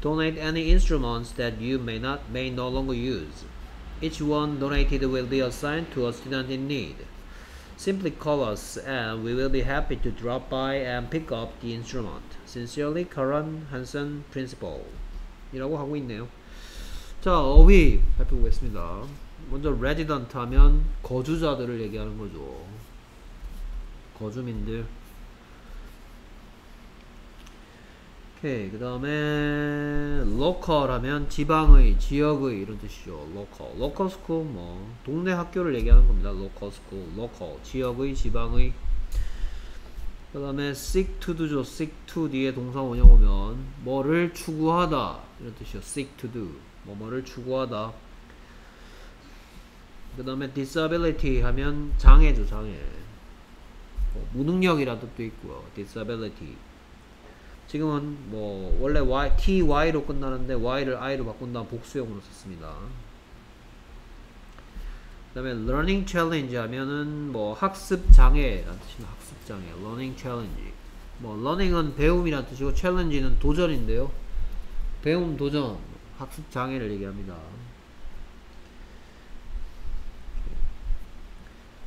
Donate any instruments that you may not may no longer use. Each one donated will be assigned to a student in need. Simply call us and we will be happy to drop by and pick up the instrument. Sincerely, Karan Hansen Principal. 이라고 하고 있네요. 자, 어휘 살펴보겠습니다. 먼저 resident 하면 거주자들을 얘기하는 거죠. 거주민들. 오케이. 그 다음에 local 하면 지방의, 지역의 이런 뜻이죠. local. local school 뭐 동네 학교를 얘기하는 겁니다. local school, local. 지역의, 지방의. 그 다음에 seek to do죠. seek to 뒤에 동사 원형 오면 뭐를 추구하다 이런 뜻이죠. seek to do. 뭐뭐를 추구하다. 그 다음에 disability 하면 장애죠. 장애. 뭐 무능력이라는 뜻도 있고요. disability. 지금은 뭐 원래 y, ty로 끝나는데 y를 i로 바꾼 다음 복수형으로 썼습니다. 그 다음에 learning challenge 하면은 뭐 학습 장애라는 뜻입니다. 학습 장애, learning challenge. 뭐 learning은 배움이라는 뜻이고 challenge는 도전인데요. 배움, 도전, 학습 장애를 얘기합니다.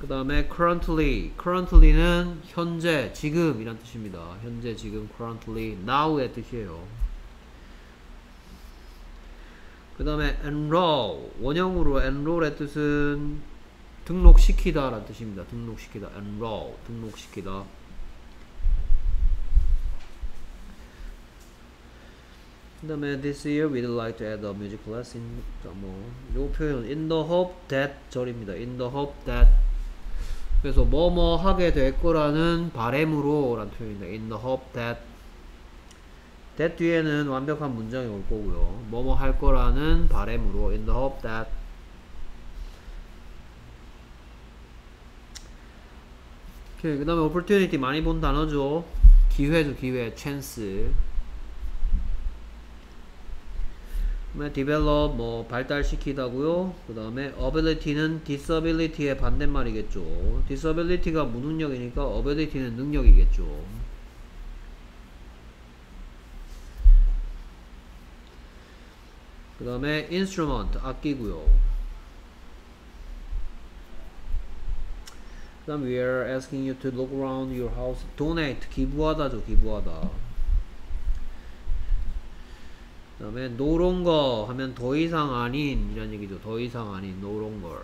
그 다음에 currently, currently는 현재, 지금 이란 뜻입니다. 현재, 지금, currently, now의 뜻이에요. 그 다음에 enroll, 원형으로 enroll의 뜻은 등록시키다 라는 뜻입니다. 등록시키다, enroll, 등록시키다. 그 다음에 this year we'd like to add a music class in 뭐, 요 표현 in the hope that 절입니다. in the hope that 그래서 뭐뭐 하게 될 거라는 바램으로 라는 표현입니다. in the hope that that 뒤에는 완벽한 문장이 올 거고요. 뭐뭐 할 거라는 바램으로 in the hope that 그 다음에 opportunity 많이 본 단어죠. 기회죠, 기회, chance. 그다음에 develop 뭐 발달시키다고요. 그 다음에 ability는 disability의 반대말이겠죠. disability가 무능력이니까 ability는 능력이겠죠. 그 다음에 instrument 악기고요. 그 다음 we are asking you to look around your house. donate 기부하다죠. 기부하다. 그 다음에 longer 하면 더 이상 아닌 이란 얘기죠. 더 이상 아닌 longer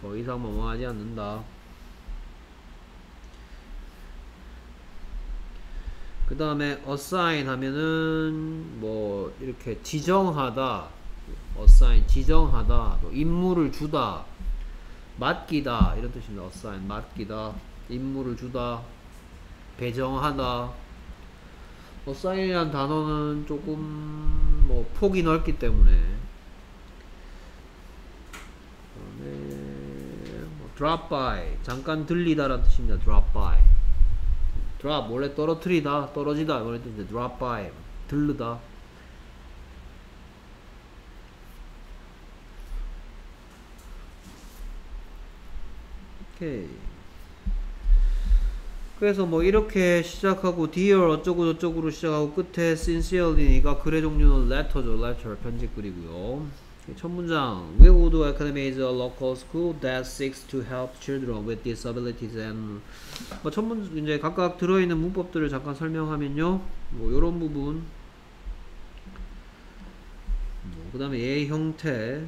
더 이상 뭐뭐 하지 않는다. 그 다음에 assign 하면은 뭐 이렇게 지정하다. assign 지정하다. 또 임무를 주다. 맡기다. 이런 뜻입니다. assign 맡기다. 임무를 주다. 배정하다. assign이라는 단어는 조금 뭐 폭이 넓기 때문에. 뭐 drop by 잠깐 들리다 라는 뜻입니다. drop by. drop 원래 떨어뜨리다 떨어지다 이런 뜻인데 drop by 들르다. 오케이 그래서 뭐 이렇게 시작하고 dear 어쩌고 저쩌고로 시작하고 끝에 sincerely니까 글의 종류는 letter죠 letter 편집글이고요 첫 문장 Willwood Academy is a local school that seeks to help children with disabilities and 뭐첫 문장 이제 각각 들어있는 문법들을 잠깐 설명하면요 뭐 요런 부분 뭐그 다음에 예 형태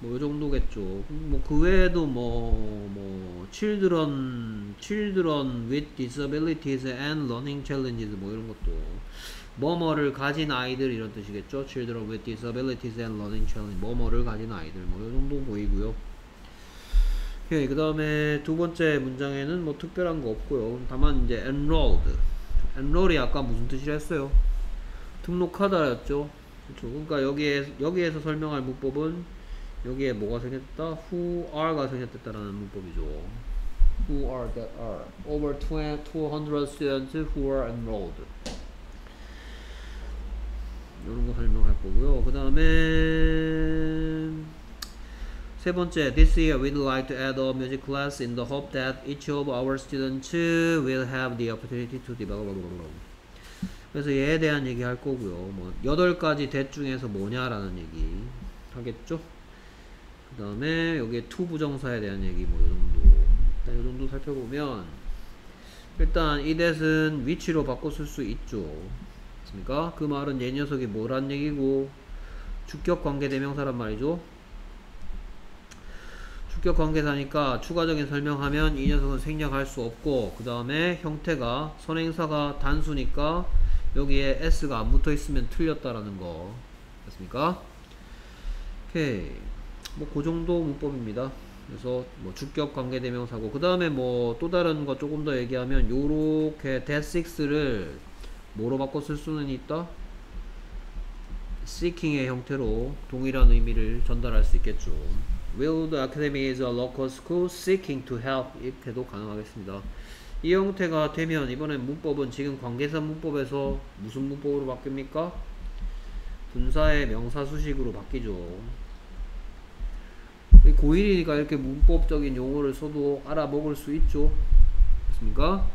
뭐, 요 정도겠죠. 뭐, 그 외에도 뭐, 뭐, children, children with disabilities and learning challenges, 뭐, 이런 것도. 뭐뭐를 가진 아이들, 이런 뜻이겠죠. children with disabilities and learning challenges. 뭐뭐를 가진 아이들, 뭐, 요 정도 보이고요. 오케이. 그 다음에 두 번째 문장에는 뭐, 특별한 거 없고요. 다만, 이제, enrolled. enroll이 아까 무슨 뜻이라 했어요? 등록하다였죠. 그렇죠. 그러니까 여기에, 여기에서 설명할 문법은 여기에 뭐가 생겼다? who are가 생겼다라는 문법이죠. who are that are over 200 students who are enrolled. 이런 거 설명할 거고요. 그 다음에 세 번째, this year we'd like to add a music class in the hope that each of our students will have the opportunity to develop. 그래서 얘에 대한 얘기 할 거고요. 뭐 여덟 가지 that 중에서 뭐냐라는 얘기 하겠죠. 그 다음에 여기에 투 부정사에 대한 얘기 뭐이 정도 일단 이 정도 살펴보면 일단 이 that은 which로 바꿔 쓸 수 있죠. 맞습니까? 그 말은 얘 녀석이 뭐란 얘기고 주격 관계 대명사란 말이죠. 주격 관계사니까 추가적인 설명하면 이 녀석은 생략할 수 없고 그 다음에 형태가 선행사가 단수니까 여기에 s가 안 붙어 있으면 틀렸다라는 거 됐습니까? 오케이 뭐그 정도 문법입니다. 그래서 뭐 주격 관계 대명사고 그 다음에 뭐 또 다른 거 조금 더 얘기하면 요렇게 that6를 뭐로 바꿔 쓸 수는 있다? seeking의 형태로 동일한 의미를 전달할 수 있겠죠. Will the academy is a local school seeking to help 이렇게도 가능하겠습니다. 이 형태가 되면 이번엔 문법은 지금 관계사 문법에서 무슨 문법으로 바뀝니까? 분사의 명사 수식으로 바뀌죠. 고1이니까 이렇게 문법적인 용어를 써도 알아먹을 수 있죠. 맞습니까?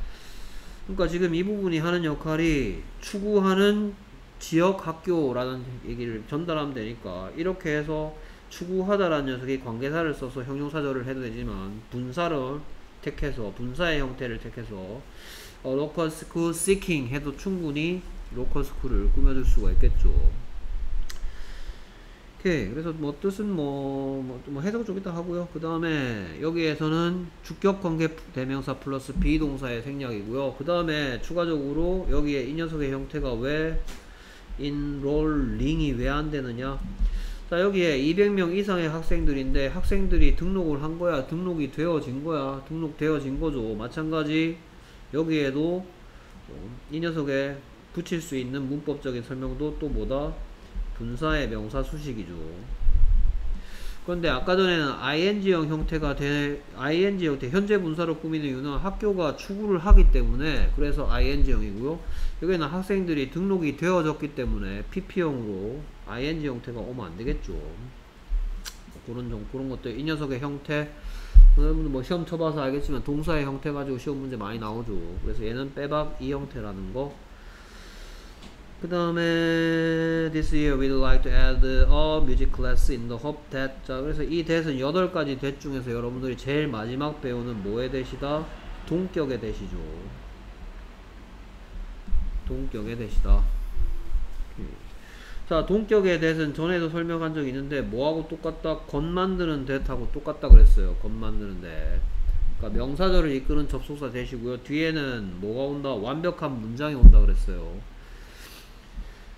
그러니까 지금 이 부분이 하는 역할이 추구하는 지역 학교라는 얘기를 전달하면 되니까 이렇게 해서 추구하다라는 녀석이 관계사를 써서 형용사절을 해도 되지만 분사를 택해서 분사의 형태를 택해서 어, local school seeking 해도 충분히 local school을 꾸며줄 수가 있겠죠. 오케이. 그래서 뭐 뜻은 뭐, 뭐, 뭐 해석을 좀 이따 하고요. 그 다음에 여기에서는 주격 관계 대명사 플러스 비동사의 생략이고요. 그 다음에 추가적으로 여기에 이 녀석의 형태가 왜 enrolling이 왜 안 되느냐? 자 여기에 200명 이상의 학생들인데 학생들이 등록을 한 거야 등록이 되어진 거야 등록되어진 거죠 마찬가지 여기에도 이 녀석에 붙일 수 있는 문법적인 설명도 또 뭐다 분사의 명사 수식이죠 그런데 아까 전에는 ing형 형태가 돼 ing 형태 현재 분사로 꾸미는 이유는 학교가 추구를 하기 때문에 그래서 ing형이고요 여기는 학생들이 등록이 되어졌기 때문에 pp형으로 ing 형태가 오면 안 되겠죠. 그런 좀 그런 것들 이 녀석의 형태 여러분들 뭐 시험 쳐봐서 알겠지만 동사의 형태 가지고 시험 문제 많이 나오죠. 그래서 얘는 빼박 이 형태라는 거. 그 다음에 this year we'd like to add a music class in the hope that 자 그래서 이 대은 8가지 대 중에서 여러분들이 제일 마지막 배우는 뭐의 대시다? 동격의 대시죠. 동격의 대시다. 자 동격에 대해서는 전에도 설명한 적이 있는데 뭐하고 똑같다? 건 만드는 대하고 똑같다 그랬어요 건 만드는 대 그러니까 명사절을 이끄는 접속사 대시고요 뒤에는 뭐가 온다? 완벽한 문장이 온다 그랬어요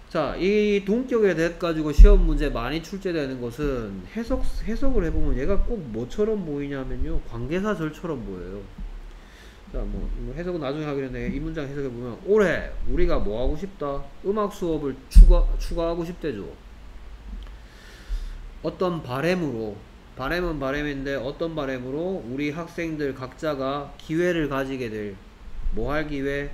자, 이 동격에 대해 가지고 시험 문제 많이 출제되는 것은 해석, 해석을 해보면 얘가 꼭 뭐처럼 보이냐면요. 관계사절처럼 보여요. 자, 뭐, 뭐 해석은 나중에 하기로 했는데 이 문장 해석해 보면 올해 우리가 뭐 하고 싶다? 음악 수업을 추가 추가하고 싶대죠. 어떤 바램으로 바램은 바램인데 어떤 바램으로 우리 학생들 각자가 기회를 가지게 될 뭐 할 기회?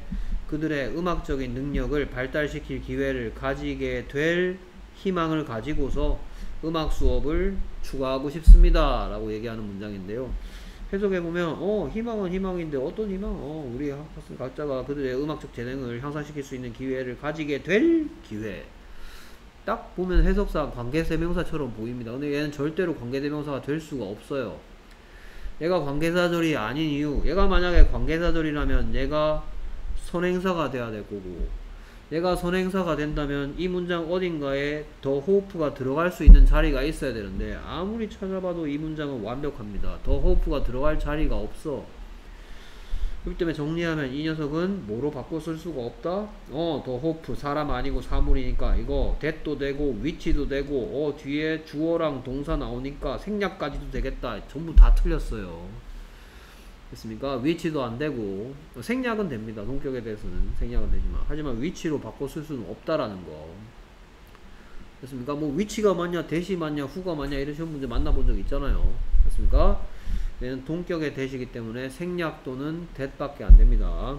그들의 음악적인 능력을 발달시킬 기회를 가지게 될 희망을 가지고서 음악 수업을 추가하고 싶습니다. 라고 얘기하는 문장인데요. 해석해보면 어 희망은 희망인데 어떤 희망? 어 우리 학생 각자가 그들의 음악적 재능을 향상시킬 수 있는 기회를 가지게 될 기회 딱 보면 해석상 관계대명사처럼 보입니다 근데 얘는 절대로 관계대명사가 될 수가 없어요 얘가 관계사절이 아닌 이유 얘가 만약에 관계사절이라면 얘가 선행사가 돼야 될 거고 얘가 선행사가 된다면 이 문장 어딘가에 더 호프가 들어갈 수 있는 자리가 있어야 되는데 아무리 찾아봐도 이 문장은 완벽합니다. 더 호프가 들어갈 자리가 없어. 그렇기 때문에 정리하면 이 녀석은 뭐로 바꿔 쓸 수가 없다? 어, 더 호프 사람 아니고 사물이니까 이거 대도 되고 위치도 되고 어 뒤에 주어랑 동사 나오니까 생략까지도 되겠다. 전부 다 틀렸어요. 됐습니까? 위치도 안 되고 생략은 됩니다. 동격에 대해서는 생략은 되지만 하지만 위치로 바꿔 쓸 수는 없다라는 거 됐습니까? 뭐 위치가 맞냐 대시 맞냐 후가 맞냐 이런 시험 문제 만나본 적 있잖아요. 됐습니까? 얘는 동격의 that이기 때문에 생략 또는 that밖에 안 됩니다.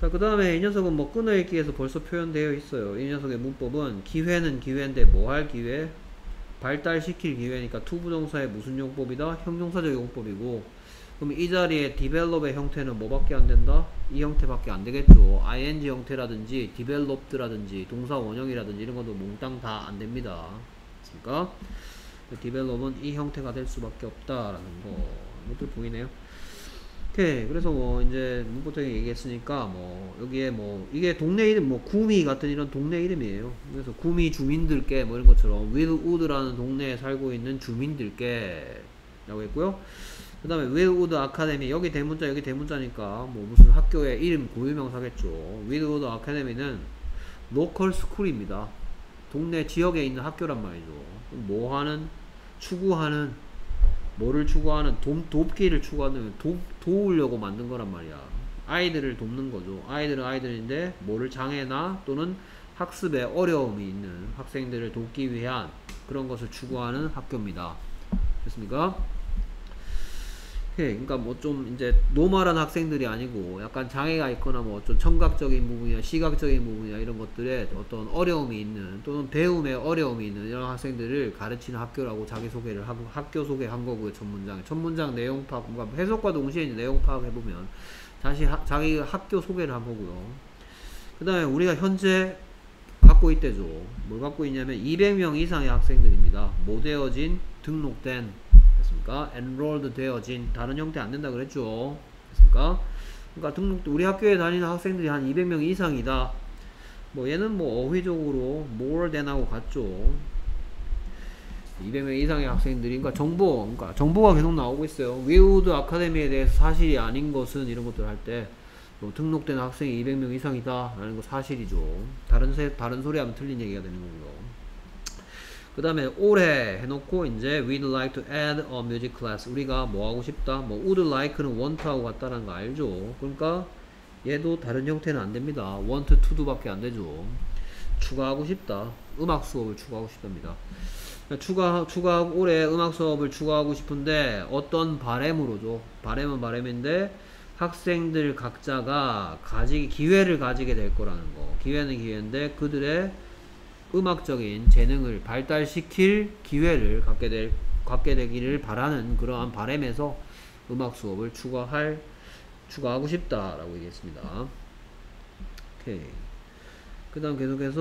자, 그 다음에 이 녀석은 뭐 끊어읽기에서 벌써 표현되어 있어요. 이 녀석의 문법은 기회는 기회인데 뭐 할 기회? 발달시킬 기회니까 투부정사의 무슨 용법이다? 형용사적 용법이고 그럼 이 자리에 develop의 형태는 뭐밖에 안 된다? 이 형태밖에 안 되겠죠. ing 형태라든지 developed라든지 동사 원형이라든지 이런 것도 몽땅 다 안 됩니다. 그러니까 develop은 이 형태가 될 수밖에 없다라는 거. 이것도 보이네요. 오케이. 그래서 뭐 이제 문부터 얘기했으니까 뭐 여기에 뭐 이게 동네 이름 뭐 구미 같은 이런 동네 이름이에요. 그래서 구미 주민들께 뭐 이런 것처럼 윌우드라는 동네에 살고 있는 주민들께 라고 했고요. 그 다음에 윌우드 아카데미 여기 대문자 여기 대문자니까 뭐 무슨 학교의 이름 고유명사겠죠. 윌우드 아카데미는 local school입니다. 동네 지역에 있는 학교란 말이죠. 뭐 하는 추구하는 뭐를 추구하는 돕, 돕기를 추구하는 돕, 도우려고 만든 거란 말이야. 아이들을 돕는 거죠. 아이들은 아이들인데 뭐를 장애나 또는 학습에 어려움이 있는 학생들을 돕기 위한 그런 것을 추구하는 학교입니다. 됐습니까? 그러니까 뭐 좀 이제 normal한 학생들이 아니고 약간 장애가 있거나 뭐 좀 청각적인 부분이나 시각적인 부분이나 이런 것들에 어떤 어려움이 있는 또는 배움에 어려움이 있는 이런 학생들을 가르치는 학교라고 자기소개를 하고 학교 소개한 거고요 첫 문장에 첫 문장 내용 파악 뭔가 해석과 동시에 내용 파악해 보면 다시 하, 자기 학교 소개를 한 거고요. 그 다음에 우리가 현재 갖고 있대죠. 뭘 갖고 있냐면 200명 이상의 학생들입니다. 모되어진 등록된 됐습니까? enrolled 되어진 다른 형태 안 된다 그랬죠. 됐습니까? 그러니까 등록 우리 학교에 다니는 학생들이 한 200명 이상이다. 뭐 얘는 뭐 어휘적으로 more than하고 같죠. 200명 이상의 학생들이 그러니까 정보 그러니까 정보가 계속 나오고 있어요. 위우드 아카데미에 대해서 사실이 아닌 것은 이런 것들 할때 뭐 등록된 학생이 200명 이상이다 라는 거 사실이죠. 다른 세, 다른 소리 하면 틀린 얘기가 되는 거고요. 그 다음에 올해 해놓고 이제 we'd like to add a music class. 우리가 뭐 하고 싶다 뭐 would like는 want하고 같다는 거 알죠? 그러니까 얘도 다른 형태는 안 됩니다. want to도 밖에 안 되죠. 추가하고 싶다. 음악 수업을 추가하고 싶답니다. 추가 추가 올해 음악 수업을 추가하고 싶은데 어떤 바램으로죠? 바램은 바램인데 학생들 각자가 가지 기회를 가지게 될 거라는 거. 기회는 기회인데 그들의 음악적인 재능을 발달시킬 기회를 갖게 될 갖게 되기를 바라는 그러한 바램에서 음악 수업을 추가할 추가하고 싶다라고 얘기했습니다. 오케이. 그다음 계속해서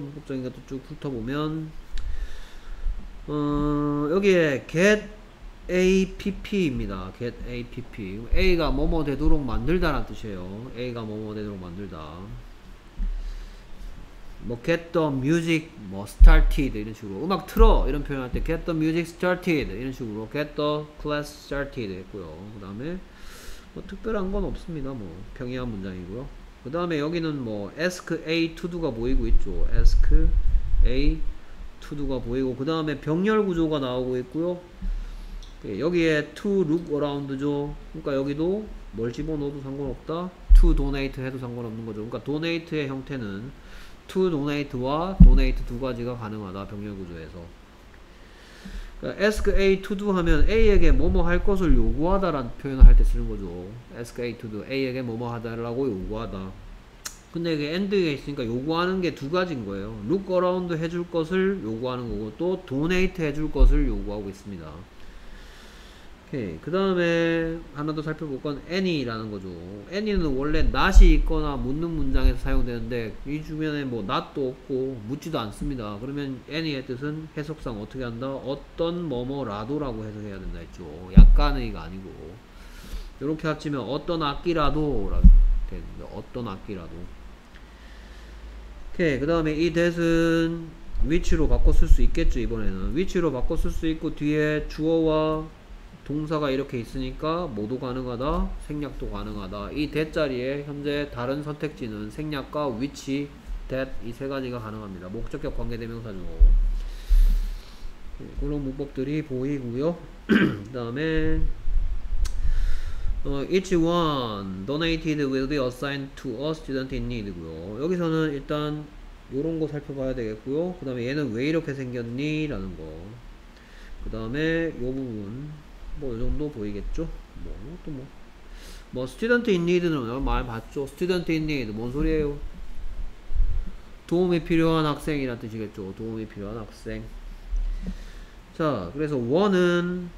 문법적인 것도 쭉 훑어보면 어, 여기에 get APP입니다. get APP. A가 뭐뭐 되도록 만들다라는 뜻이에요. A가 뭐뭐 되도록 만들다. 뭐 get the music 뭐 started 이런 식으로. 음악 틀어 이런 표현할 때 get the music started 이런 식으로. get the class started 했고요. 그 다음에 뭐 특별한 건 없습니다. 뭐 평이한 문장이고요. 그 다음에 여기는 뭐 ask A to do가 보이고 있죠. ask A to do가 보이고 그 다음에 병렬 구조가 나오고 있고요. 예, 여기에 to look around죠. 그러니까 여기도 뭘 집어넣어도 상관없다. to donate 해도 상관없는 거죠. 그러니까 donate의 형태는 to donate와 donate 두 가지가 가능하다 병렬 구조에서. 그러니까 ask A to do 하면 A에게 뭐뭐 할 것을 요구하다라는 표현을 할 때 쓰는 거죠. ask A to do A에게 뭐뭐 하다라고 요구하다. 근데 이게 end에 있으니까 요구하는 게 두 가지인 거예요. look around 해줄 것을 요구하는 거고 또 donate 해줄 것을 요구하고 있습니다 오케이. 그 다음에 하나 더 살펴볼 건 any라는 거죠. any는 원래 not이 있거나 묻는 문장에서 사용되는데 이 주변에 뭐 not도 없고 묻지도 않습니다. 그러면 any의 뜻은 해석상 어떻게 한다? 어떤 뭐뭐라도라고 해석해야 된다 했죠. 약간의가 아니고 이렇게 합치면 어떤 악기라도 라고 되는데 어떤 악기라도 오케이. 그 다음에 이 that은 which로 바꿔 쓸 수 있겠죠 이번에는 which로 바꿔 쓸 수 있고 뒤에 주어와 동사가 이렇게 있으니까 모두 가능하다 생략도 가능하다. 이 대자리에 현재 다른 선택지는 생략과 위치 that 이 세 가지가 가능합니다. 목적격 관계대명사죠 네, 그런 문법들이 보이고요. 그 다음에 어, each one donated will be assigned to a student in need 고요. 여기서는 일단 요런 거 살펴봐야 되겠고요. 그 다음에 얘는 왜 이렇게 생겼니? 라는 거그 다음에 요 부분 뭐, 이 정도 보이겠죠? 뭐, 또 뭐. 뭐, student in need는 말 봤죠? in need. 뭔 소리예요? 도움이 필요한 학생이란 뜻이겠죠? 도움이 필요한 학생. 자, 그래서 원은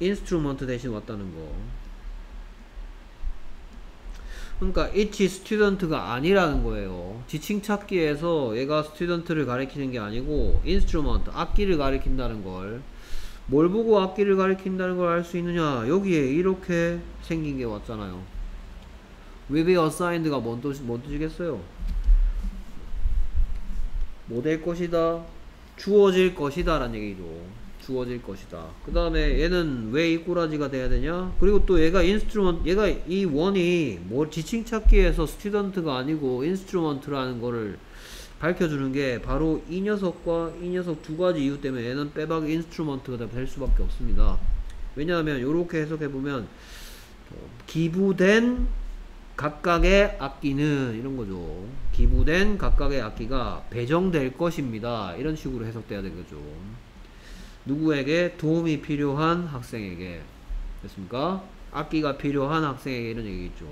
instrument 대신 왔다는 거. 그러니까 each student가 아니라는 거예요. 지칭 찾기에서 얘가 student를 가리키는 게 아니고 instrument, 악기를 가리킨다는 걸. 뭘 보고 악기를 가리킨다는 걸 알 수 있느냐? 여기에 이렇게 생긴 게 왔잖아요. be assigned가 뭔, 뜻, 뭔 뜻이겠어요? 뭐 될 것이다? 주어질 것이다 라는 얘기죠. 주어질 것이다. 그 다음에 얘는 왜 이 꼬라지가 돼야 되냐? 그리고 또 얘가 instrument, 얘가 이 one이 뭐 지칭 찾기에서 student가 아니고 instrument라는 거를 밝혀주는 게 바로 이 녀석과 이 녀석 두 가지 이유 때문에 얘는 빼박 instrument가 될 수밖에 없습니다. 왜냐하면 이렇게 해석해보면 기부된 각각의 악기는 이런 거죠. 기부된 각각의 악기가 배정될 것입니다. 이런 식으로 해석돼야 되겠죠. 누구에게 도움이 필요한 학생에게 됐습니까? 악기가 필요한 학생에게 이런 얘기겠죠.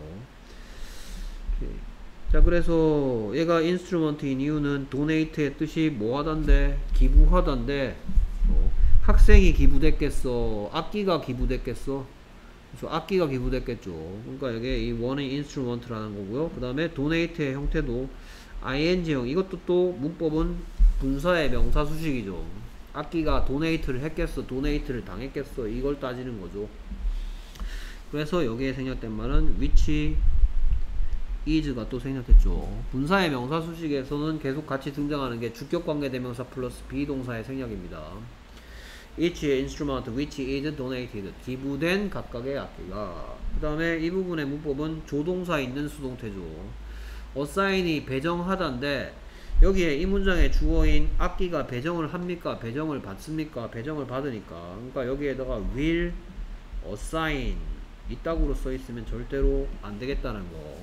자 그래서 얘가 instrument인 이유는 donate의 뜻이 뭐 하던데? 기부하던데. 어, 학생이 기부됐겠어? 악기가 기부됐겠어? 그래서 악기가 기부됐겠죠. 그러니까 이게 이 one의 instrument라는 거고요. 그 다음에 donate의 형태도 ing형. 이것도 또 문법은 분사의 명사 수식이죠. 악기가 donate를 했겠어? donate를 당했겠어? 이걸 따지는 거죠. 그래서 여기에 생략된 말은 which is가 또 생략했죠. 분사의 명사 수식에서는 계속 같이 등장하는 게 주격관계 대명사 플러스 비동사의 생략입니다. each instrument which is donated 기부된 각각의 악기가 그 다음에 이 부분의 문법은 조동사 있는 수동태죠. assign이 배정하다인데 여기에 이 문장의 주어인 악기가 배정을 합니까? 배정을 받습니까? 배정을 받으니까 그러니까 여기에다가 will assign 이따구로 써 있으면 절대로 안 되겠다는 거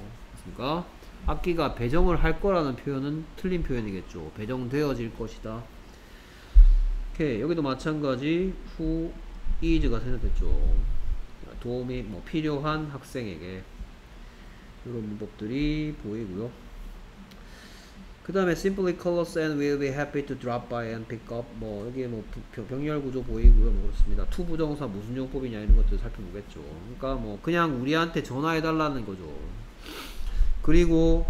않습니까? 악기가 배정을 할 거라는 표현은 틀린 표현이겠죠. 배정되어질 것이다. 오케이. 여기도 마찬가지 who is가 생략됐죠. 도움이 뭐 필요한 학생에게 이런 문법들이 보이고요. 그 다음에 simply call us and will be happy to drop by and pick up 뭐 여기에 뭐 병렬 구조 보이고요 뭐 그렇습니다 투 부정사 무슨 용법이냐 이런 것들 살펴보겠죠 그러니까 뭐 그냥 우리한테 전화해 달라는 거죠 그리고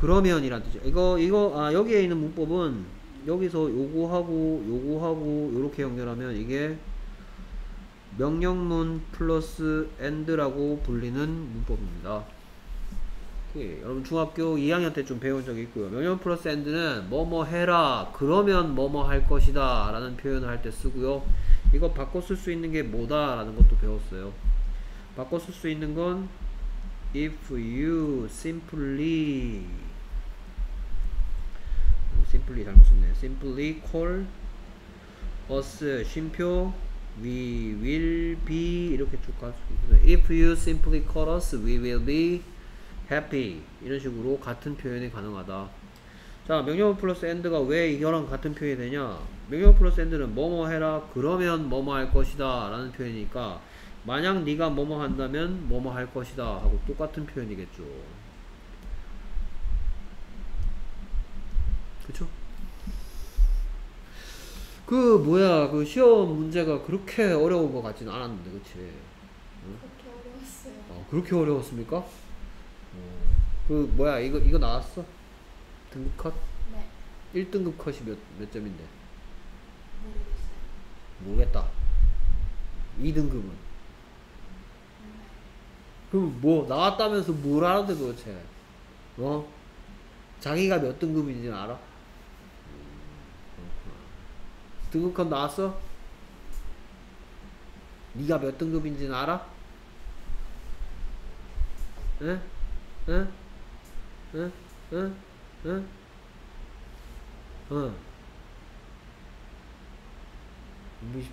그러면이란 뜻이죠. 이거 이거 아 여기에 있는 문법은 여기서 요거하고 요거하고 요렇게 연결하면 이게 명령문 플러스 and라고 불리는 문법입니다. 오케이. 여러분 중학교 2학년 때 좀 배운 적이 있고요. 명령 플러스 and는 뭐뭐 해라 그러면 뭐뭐 할 것이다 라는 표현을 할 때 쓰고요. 이거 바꿔 쓸 수 있는 게 뭐다 라는 것도 배웠어요. 바꿔 쓸 수 있는 건 if you simply simply 잘못 썼네. Simply call us 쉼표 we will be 이렇게 쭉 갈 수 있어요. If you simply call us we will be happy. 이런 식으로 같은 표현이 가능하다. 자 명령 플러스 and가 왜 이거랑 같은 표현이 되냐? 명령 플러스 and는 뭐뭐 해라? 그러면 뭐뭐 할 것이다. 라는 표현이니까 만약 네가 뭐뭐 한다면 뭐뭐 할 것이다 하고 똑같은 표현이겠죠. 그쵸? 그 뭐야 그 시험 문제가 그렇게 어려운 것 같지는 않았는데 그치? 응? 그렇게 어려웠어요. 어, 그렇게 어려웠습니까? 어, 그 뭐야 이거 이거 나왔어? 등급 컷? 네. 1등급 컷이 몇, 몇 점인데? 모르겠어요. 모르겠다. 2등급은? 그럼 뭐 나왔다면서 뭘 하는데 도대체 어? 자기가 몇 등급인지는 알아? 음, 등급컷 나왔어? 네가 몇 등급인지는 알아? 응? 응? 응? 응? 응? 어.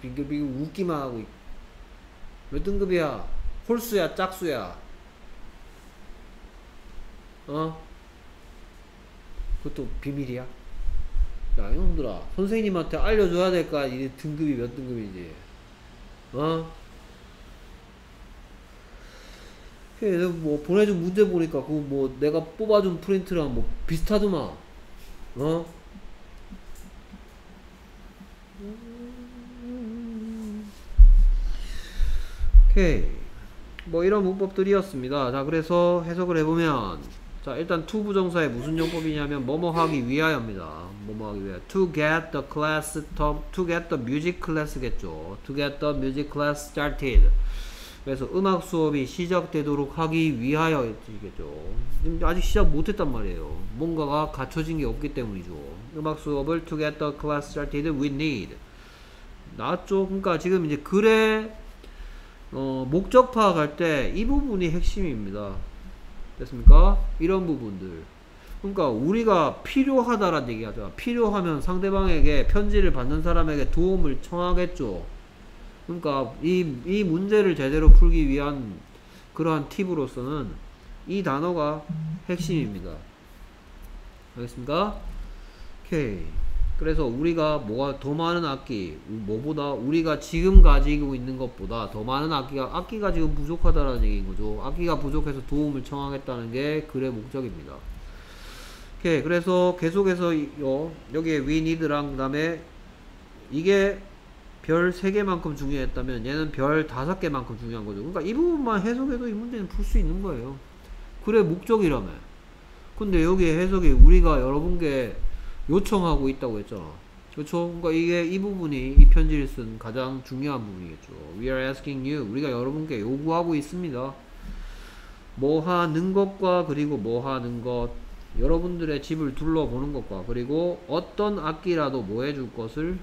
빙글빙글 웃기만 하고 몇 등급이야? 홀수야 짝수야 어? 그것도 비밀이야 야 이놈들아 선생님한테 알려줘야 될까 이 등급이 몇 등급인지 어? 그래 뭐 보내준 문제 보니까 그거 뭐 내가 뽑아준 프린트랑 뭐 비슷하더만 어? 오케이 뭐 이런 문법들이었습니다. 자, 그래서 해석을 해보면 자, 일단 to 부정사의 무슨 용법이냐면 뭐뭐 하기 위하여입니다. 뭐뭐 하기 위하여. to get the class to, to get the music class겠죠. to get the music class started. 그래서 음악 수업이 시작되도록 하기 위하여이겠죠. 지금 아직 시작 못했단 말이에요. 뭔가가 갖춰진 게 없기 때문이죠. 음악 수업을 to get the class started we need. 나왔죠. 그러니까 지금 이제 글의 어, 목적 파악할 때 이 부분이 핵심입니다. 됐습니까? 이런 부분들. 그러니까 우리가 필요하다라는 얘기하죠. 필요하면 상대방에게 편지를 받는 사람에게 도움을 청하겠죠. 그러니까 이, 이 문제를 제대로 풀기 위한 그러한 팁으로서는 이 단어가 핵심입니다. 알겠습니까? 오케이. 그래서 우리가 뭐가 더 많은 악기, 뭐보다 우리가 지금 가지고 있는 것보다 더 많은 악기가, 악기가 지금 부족하다는 얘기인 거죠. 악기가 부족해서 도움을 청하겠다는 게 글의 목적입니다. 오케이. 그래서 계속해서 이- 요, 여기에 we need랑 그 다음에 이게 별 3개만큼 중요했다면 얘는 별 5개만큼 중요한 거죠. 그러니까 이 부분만 해석해도 이 문제는 풀 수 있는 거예요. 글의 목적이라며. 근데 여기에 해석이 우리가 여러분께 요청하고 있다고 했잖아. 그렇죠? 그러니까 이게 이 부분이 이 편지를 쓴 가장 중요한 부분이겠죠. We are asking you. 우리가 여러분께 요구하고 있습니다. 뭐 하는 것과 그리고 뭐 하는 것 여러분들의 집을 둘러보는 것과 그리고 어떤 악기라도 뭐 해줄 것을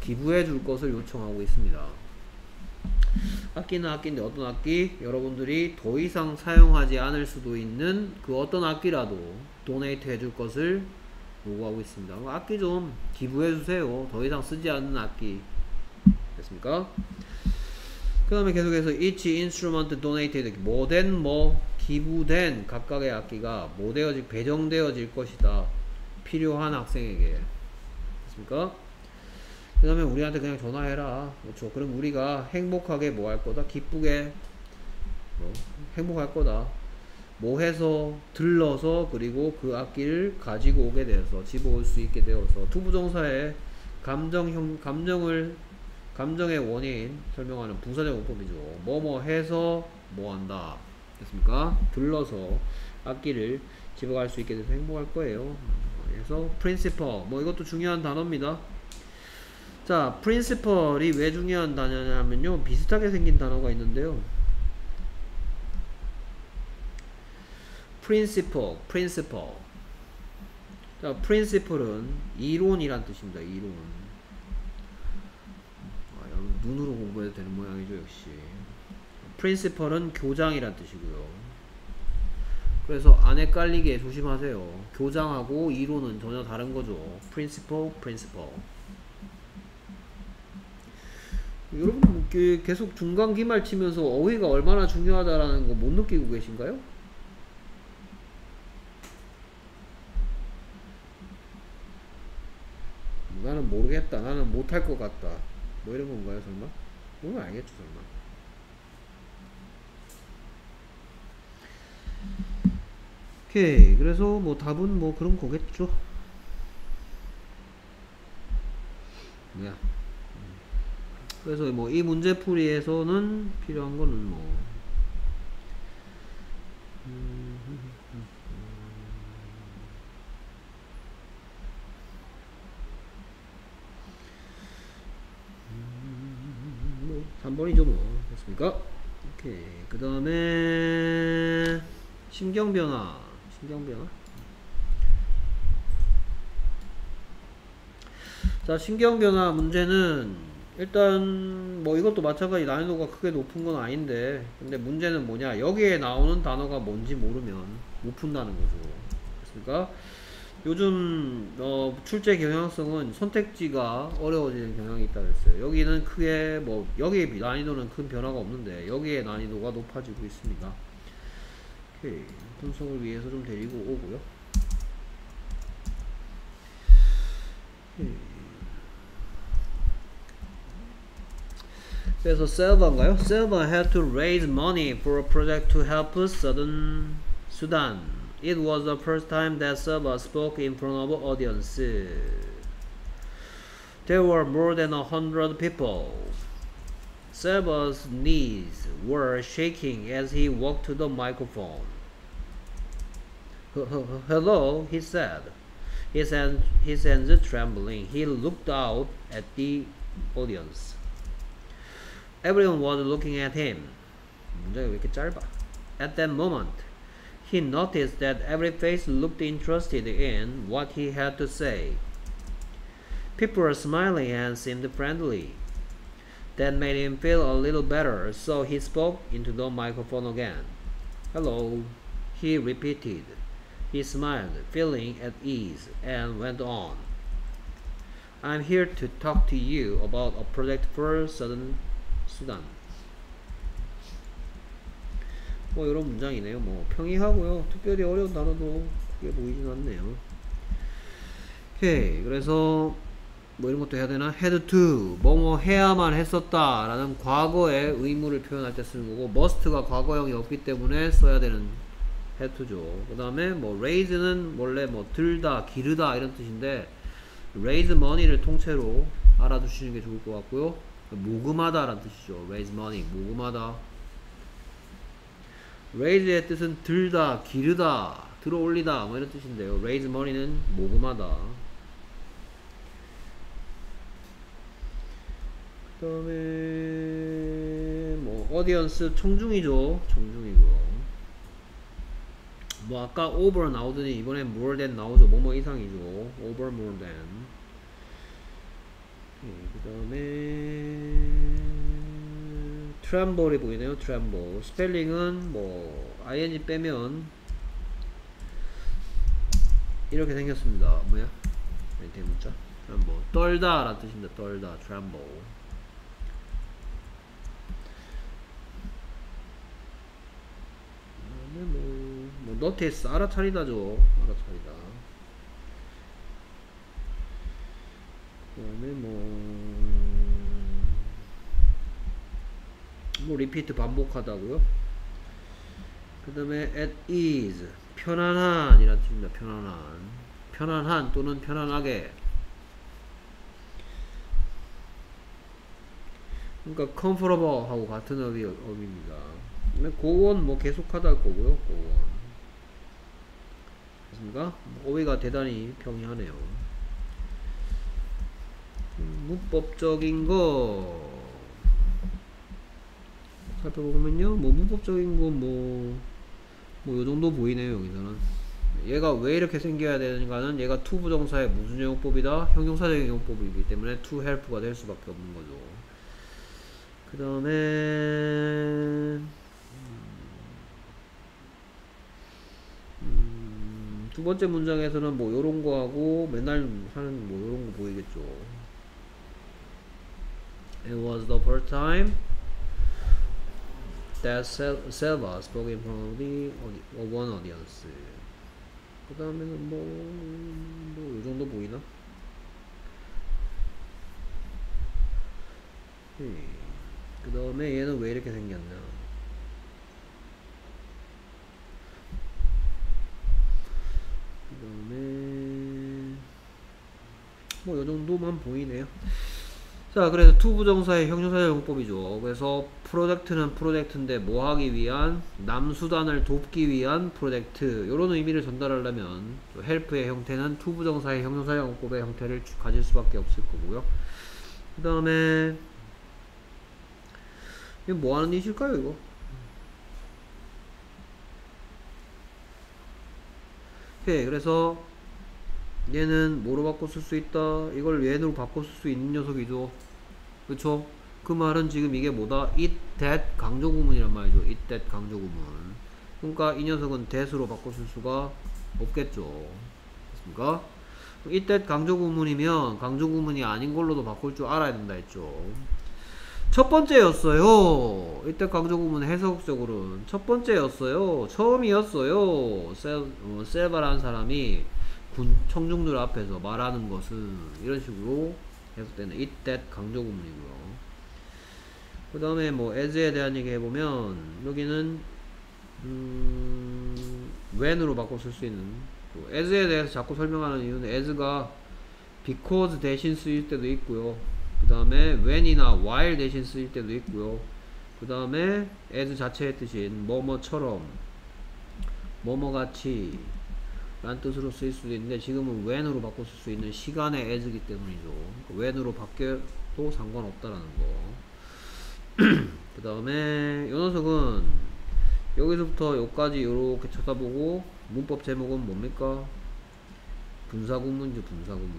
기부해 줄 것을 요청하고 있습니다. 악기는 악기인데 어떤 악기? 여러분들이 더 이상 사용하지 않을 수도 있는 그 어떤 악기라도 도네이트 해줄 것을 요구하고 있습니다. 악기 좀 기부해 주세요. 더 이상 쓰지 않는 악기. 됐습니까? 그 다음에 계속해서 each instrument donated 뭐된 뭐 기부된 각각의 악기가 뭐 되어질 배정되어질 것이다. 필요한 학생에게. 됐습니까? 그 다음에 우리한테 그냥 전화해라. 그렇죠. 그럼 우리가 행복하게 뭐 할 거다? 기쁘게 뭐 행복할 거다. 뭐 해서 들러서 그리고 그 악기를 가지고 오게 되어서 집어올 수 있게 되어서 to부정사의 감정형 감정을 감정의 원인 설명하는 부사적 용법이죠. 뭐뭐 해서 뭐 한다. 됐습니까? 들러서 악기를 집어갈 수 있게 돼서 행복할 거예요. 그래서 principal 뭐 이것도 중요한 단어입니다. 자, principal이 왜 중요한 단어냐면요. 비슷하게 생긴 단어가 있는데요. Principle, principle. 자, principle은 이론이란 뜻입니다. 이론. 아, 눈으로 공부해도 되는 모양이죠, 역시. principle은 교장이란 뜻이고요. 그래서 안 헷갈리게 조심하세요. 교장하고 이론은 전혀 다른 거죠. principle, principle. 여러분 그 계속 중간 기말 치면서 어휘가 얼마나 중요하다라는 거 못 느끼고 계신가요? 나는 모르겠다. 나는 못할 것 같다. 뭐 이런 건가요, 설마? 그건 알겠죠, 설마. 오케이. 그래서 뭐 답은 뭐 그런 거겠죠. 뭐야? 그래서 뭐 이 문제풀이에서는 필요한 거는 뭐 뭐 3번이죠 뭐. 됐습니까? 오케이. 그 다음에 신경변화. 신경변화. 자 신경변화 문제는 일단 뭐 이것도 마찬가지 난이도가 크게 높은 건 아닌데 근데 문제는 뭐냐? 여기에 나오는 단어가 뭔지 모르면 못 푼다는 거죠. 그렇습니까 요즘 어, 출제 경향성은 선택지가 어려워지는 경향이 있다 그랬어요 여기는 크게 뭐 여기에 비- 난이도는 큰 변화가 없는데 여기에 난이도가 높아지고 있습니다 오케이 분석을 위해서 좀 데리고 오고요. 그래서 셀바인가요? 셀바 had to raise money for a project to help Southern Sudan. It was the first time that Selva spoke in front of an audience. There were more than a hundred people. Selva's knees were shaking as he walked to the microphone. "H- h- Hello, he said. His hands, his hands trembling, he looked out at the audience. Everyone was looking at him. 문장이 왜 이렇게 짧아? At that moment, he noticed that every face looked interested in what he had to say. People were smiling and seemed friendly. That made him feel a little better, so he spoke into the microphone again. Hello, he repeated. He smiled, feeling at ease, and went on. I'm here to talk to you about a project for Southern Sudan. 뭐 이런 문장이네요. 뭐 평이하고요. 특별히 어려운 단어도 크게 보이진 않네요. 오케이. 그래서 뭐 이런 것도 해야 되나? had to 뭐뭐 해야만 했었다 라는 과거의 의무를 표현할 때 쓰는 거고 must가 과거형이 없기 때문에 써야 되는 had to죠 그 다음에 뭐 raise는 원래 뭐 들다 기르다 이런 뜻인데 raise money를 통째로 알아두시는 게 좋을 것 같고요 모금하다 라는 뜻이죠 raise money 모금하다 raise의 뜻은 들다 기르다 들어 올리다 뭐 이런 뜻인데요. Raise money는 모금하다. 그 다음에 뭐 어디언스 청중이죠. 청중이고. 뭐 아까 over 나오더니 이번엔 more than 나오죠. 뭐뭐 이상이죠. over more than. 그 다음에 tremble이 보이네요 tremble 스펠링은 뭐 ing 빼면 이렇게 생겼습니다. 뭐야? 대문자. tremble 떨다 라는 뜻입니다. 떨다 tremble 뭐, 뭐 notice 알아차리다죠 알아차리다. 그 다음에 뭐 뭐 리피트 반복하다고요? 그 다음에 at ease 편안한 이란 뜻입니다. 편안한. 편안한 또는 편안하게. 그러니까 comfortable 하고 같은 어휘, 어휘입니다. 고원 뭐 계속하다 할 거고요 고원. 됐습니까? 어휘가 대단히 평이하네요. 음, 문법적인 거 살펴보면요. 뭐 문법적인 거뭐 뭐 요정도 보이네요 여기서는. 얘가 왜 이렇게 생겨야 되는가는 얘가 to 부정사의 무슨 용법이다? 형용사적인 용법이기 때문에 to help가 될 수밖에 없는 거죠. 그 다음에 음, 두 번째 문장에서는 뭐 요런 거 하고 맨날 하는 뭐 요런 거 보이겠죠. It was the first time that Sel- Selva spoke in front of one audience. 그 다음에는 뭐, 뭐, 요 정도 보이나? 그 다음에 얘는 왜 이렇게 생겼냐? 그 다음에, 뭐, 요 정도만 보이네요. 자, 그래서 to부정사의 형용사적 용법이죠. 그래서 프로젝트는 프로젝트인데 뭐 하기 위한 남수단을 돕기 위한 프로젝트 이런 의미를 전달하려면 help의 형태는 to부정사의 형용사적 용법의 형태를 주- 가질 수밖에 없을 거고요. 그 다음에 이거 뭐 하는 짓일까요, 이거? 오케이, 그래서 얘는 뭐로 바꿔 쓸 수 있다? 이걸 얘로 바꿔 쓸 수 있는 녀석이죠. 그쵸? 그 말은 지금 이게 뭐다? it, that 강조 구문이란 말이죠. it, that 강조 구문. 그러니까 이 녀석은 that으로 바꿔 쓸 수가 없겠죠. 됐습니까? it, that 강조 구문이면 강조 구문이 아닌 걸로도 바꿀 줄 알아야 된다 했죠. 첫 번째였어요. 이때 강조 구문 해석적으로는 첫 번째였어요. 처음이었어요. 셀, 어, 사람이 군 청중들 앞에서 말하는 것은 이런 식으로 해석되는 it that 강조 구문이고요. 그 다음에 뭐 as에 대한 얘기 해보면 여기는 음, when으로 바꿔 쓸 수 있는 또 as에 대해서 자꾸 설명하는 이유는 as가 because 대신 쓰일 때도 있고요. 그 다음에 when이나 while 대신 쓰일 때도 있고요. 그 다음에 as 자체의 뜻인 뭐뭐처럼 뭐뭐같이 라는 뜻으로 쓰일 수도 있는데 지금은 when으로 바꿔 쓸 수 있는 시간의 as이기 때문이죠. 그 when으로 바뀌어도 상관없다라는 거. 그 다음에 이 녀석은 여기서부터 여기까지 이렇게 쳐다보고 문법 제목은 뭡니까? 분사구문이죠 분사구문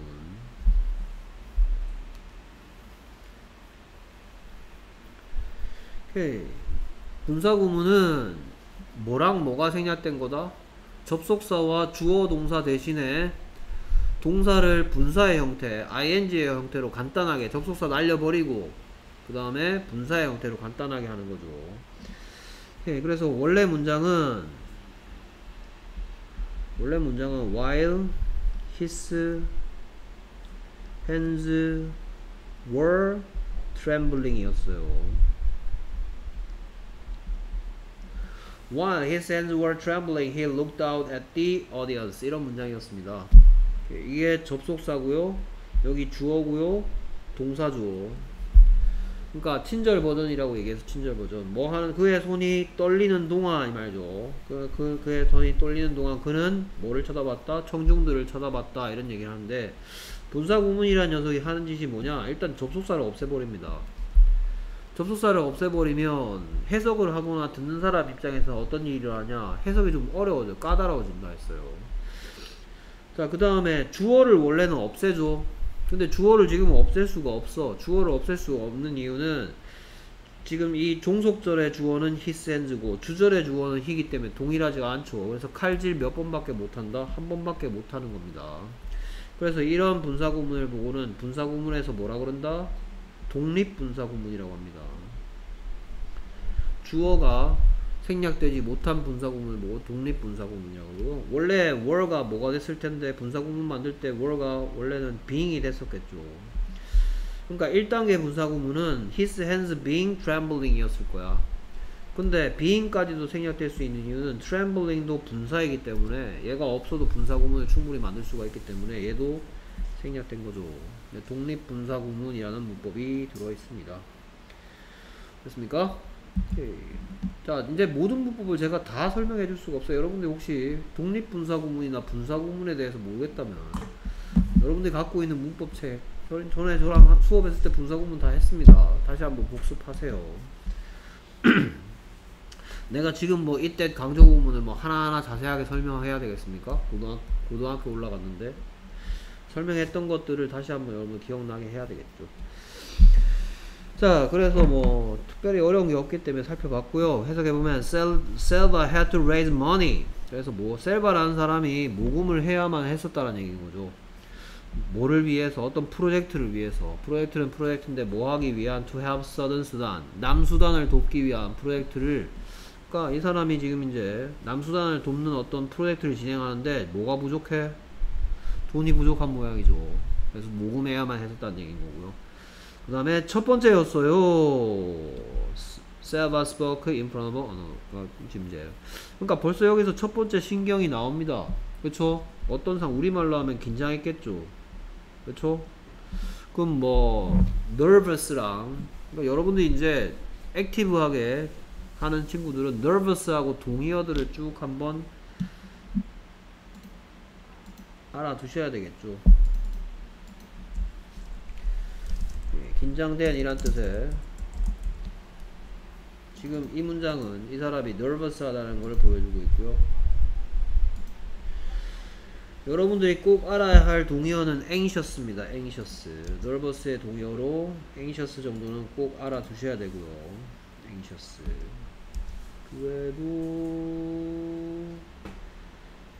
오케이 분사구문은 뭐랑 뭐가 생략된 거다? 접속사와 주어 동사 대신에 동사를 분사의 형태, ing의 형태로 간단하게 접속사 날려버리고 그 다음에 분사의 형태로 간단하게 하는 거죠. 오케이, 그래서 원래 문장은 원래 문장은 while his hands were trembling이었어요. While his hands were trembling, he looked out at the audience. 이런 문장이었습니다. 이게 접속사고요. 여기 주어고요. 동사주어. 그러니까 친절 버전이라고 얘기해서 친절 버전. 뭐 하는 그의 손이 떨리는 동안 이 말이죠. 그, 그 그의 손이 떨리는 동안 그는 뭐를 쳐다봤다? 청중들을 쳐다봤다. 이런 얘기를 하는데 분사 구문이라는 녀석이 하는 짓이 뭐냐? 일단 접속사를 없애버립니다. 접속사를 없애버리면 해석을 하거나 듣는 사람 입장에서 어떤 일이 일어나냐 해석이 좀 어려워져 까다로워진다 했어요 자 그 다음에 주어를 원래는 없애줘 근데 주어를 지금 없앨 수가 없어. 주어를 없앨 수가 없는 이유는 지금 이 종속절의 주어는 hands고 주절의 주어는 he이기 때문에 동일하지가 않죠. 그래서 칼질 몇 번밖에 못한다? 한 번밖에 못하는 겁니다. 그래서 이런 분사구문을 보고는 분사구문에서 뭐라 그런다? 독립분사구문이라고 합니다. 주어가 생략되지 못한 분사구문을 보고 독립 분사구문이라고 그러고 원래 were가 뭐가 됐을 텐데 분사구문 만들 때 were가 원래는 being이 됐었겠죠. 그러니까 1단계 분사구문은 his hands being trembling 이었을 거야. 근데 being까지도 생략될 수 있는 이유는 trembling도 분사이기 때문에 얘가 없어도 분사구문을 충분히 만들 수가 있기 때문에 얘도 생략된 거죠. 네, 독립 분사구문이라는 문법이 들어있습니다. 됐습니까? 자, 이제 모든 문법을 제가 다 설명해 줄 수가 없어요. 여러분들 혹시 독립분사구문이나 분사구문에 대해서 모르겠다면 여러분들이 갖고 있는 문법책 전- 전에 저랑 수업했을 때 분사구문 다 했습니다. 다시 한번 복습하세요. 내가 지금 뭐 이때 강조구문을 뭐 하나하나 자세하게 설명해야 되겠습니까? 고등학, 고등학교 올라갔는데 설명했던 것들을 다시 한번 여러분 기억나게 해야 되겠죠. 자, 그래서 뭐 특별히 어려운 게 없기 때문에 살펴봤고요. 해석해 보면 Selva had to raise money. 그래서 뭐 셀바라는 사람이 모금을 해야만 했었다는 얘기인 거죠. 뭐를 위해서 어떤 프로젝트를 위해서 프로젝트는 프로젝트인데 뭐 하기 위한 to help southern 수단 남수단을 돕기 위한 프로젝트를 그러니까 이 사람이 지금 이제 남수단을 돕는 어떤 프로젝트를 진행하는데 뭐가 부족해? 돈이 부족한 모양이죠. 그래서 모금해야만 했었다는 얘기인 거고요. 그 다음에 첫 번째였어요. Front of 언어가 이제 그러니까 벌써 여기서 첫 번째 신경이 나옵니다. 그렇죠? 어떤 상 우리말로 하면 긴장했겠죠. 그렇죠? 그럼 뭐 nervous랑 그러니까 여러분들이 이제 액티브하게 하는 친구들은 nervous하고 동의어들을 쭉 한번 알아두셔야 되겠죠. 예, 긴장된 이란 뜻의 지금 이 문장은 이 사람이 nervous 하다는 걸 보여주고 있고요. 여러분들이 꼭 알아야 할 동의어는 anxious입니다. anxious. nervous의 동의어로 anxious 정도는 꼭 알아두셔야 되고요. anxious. 그 외에도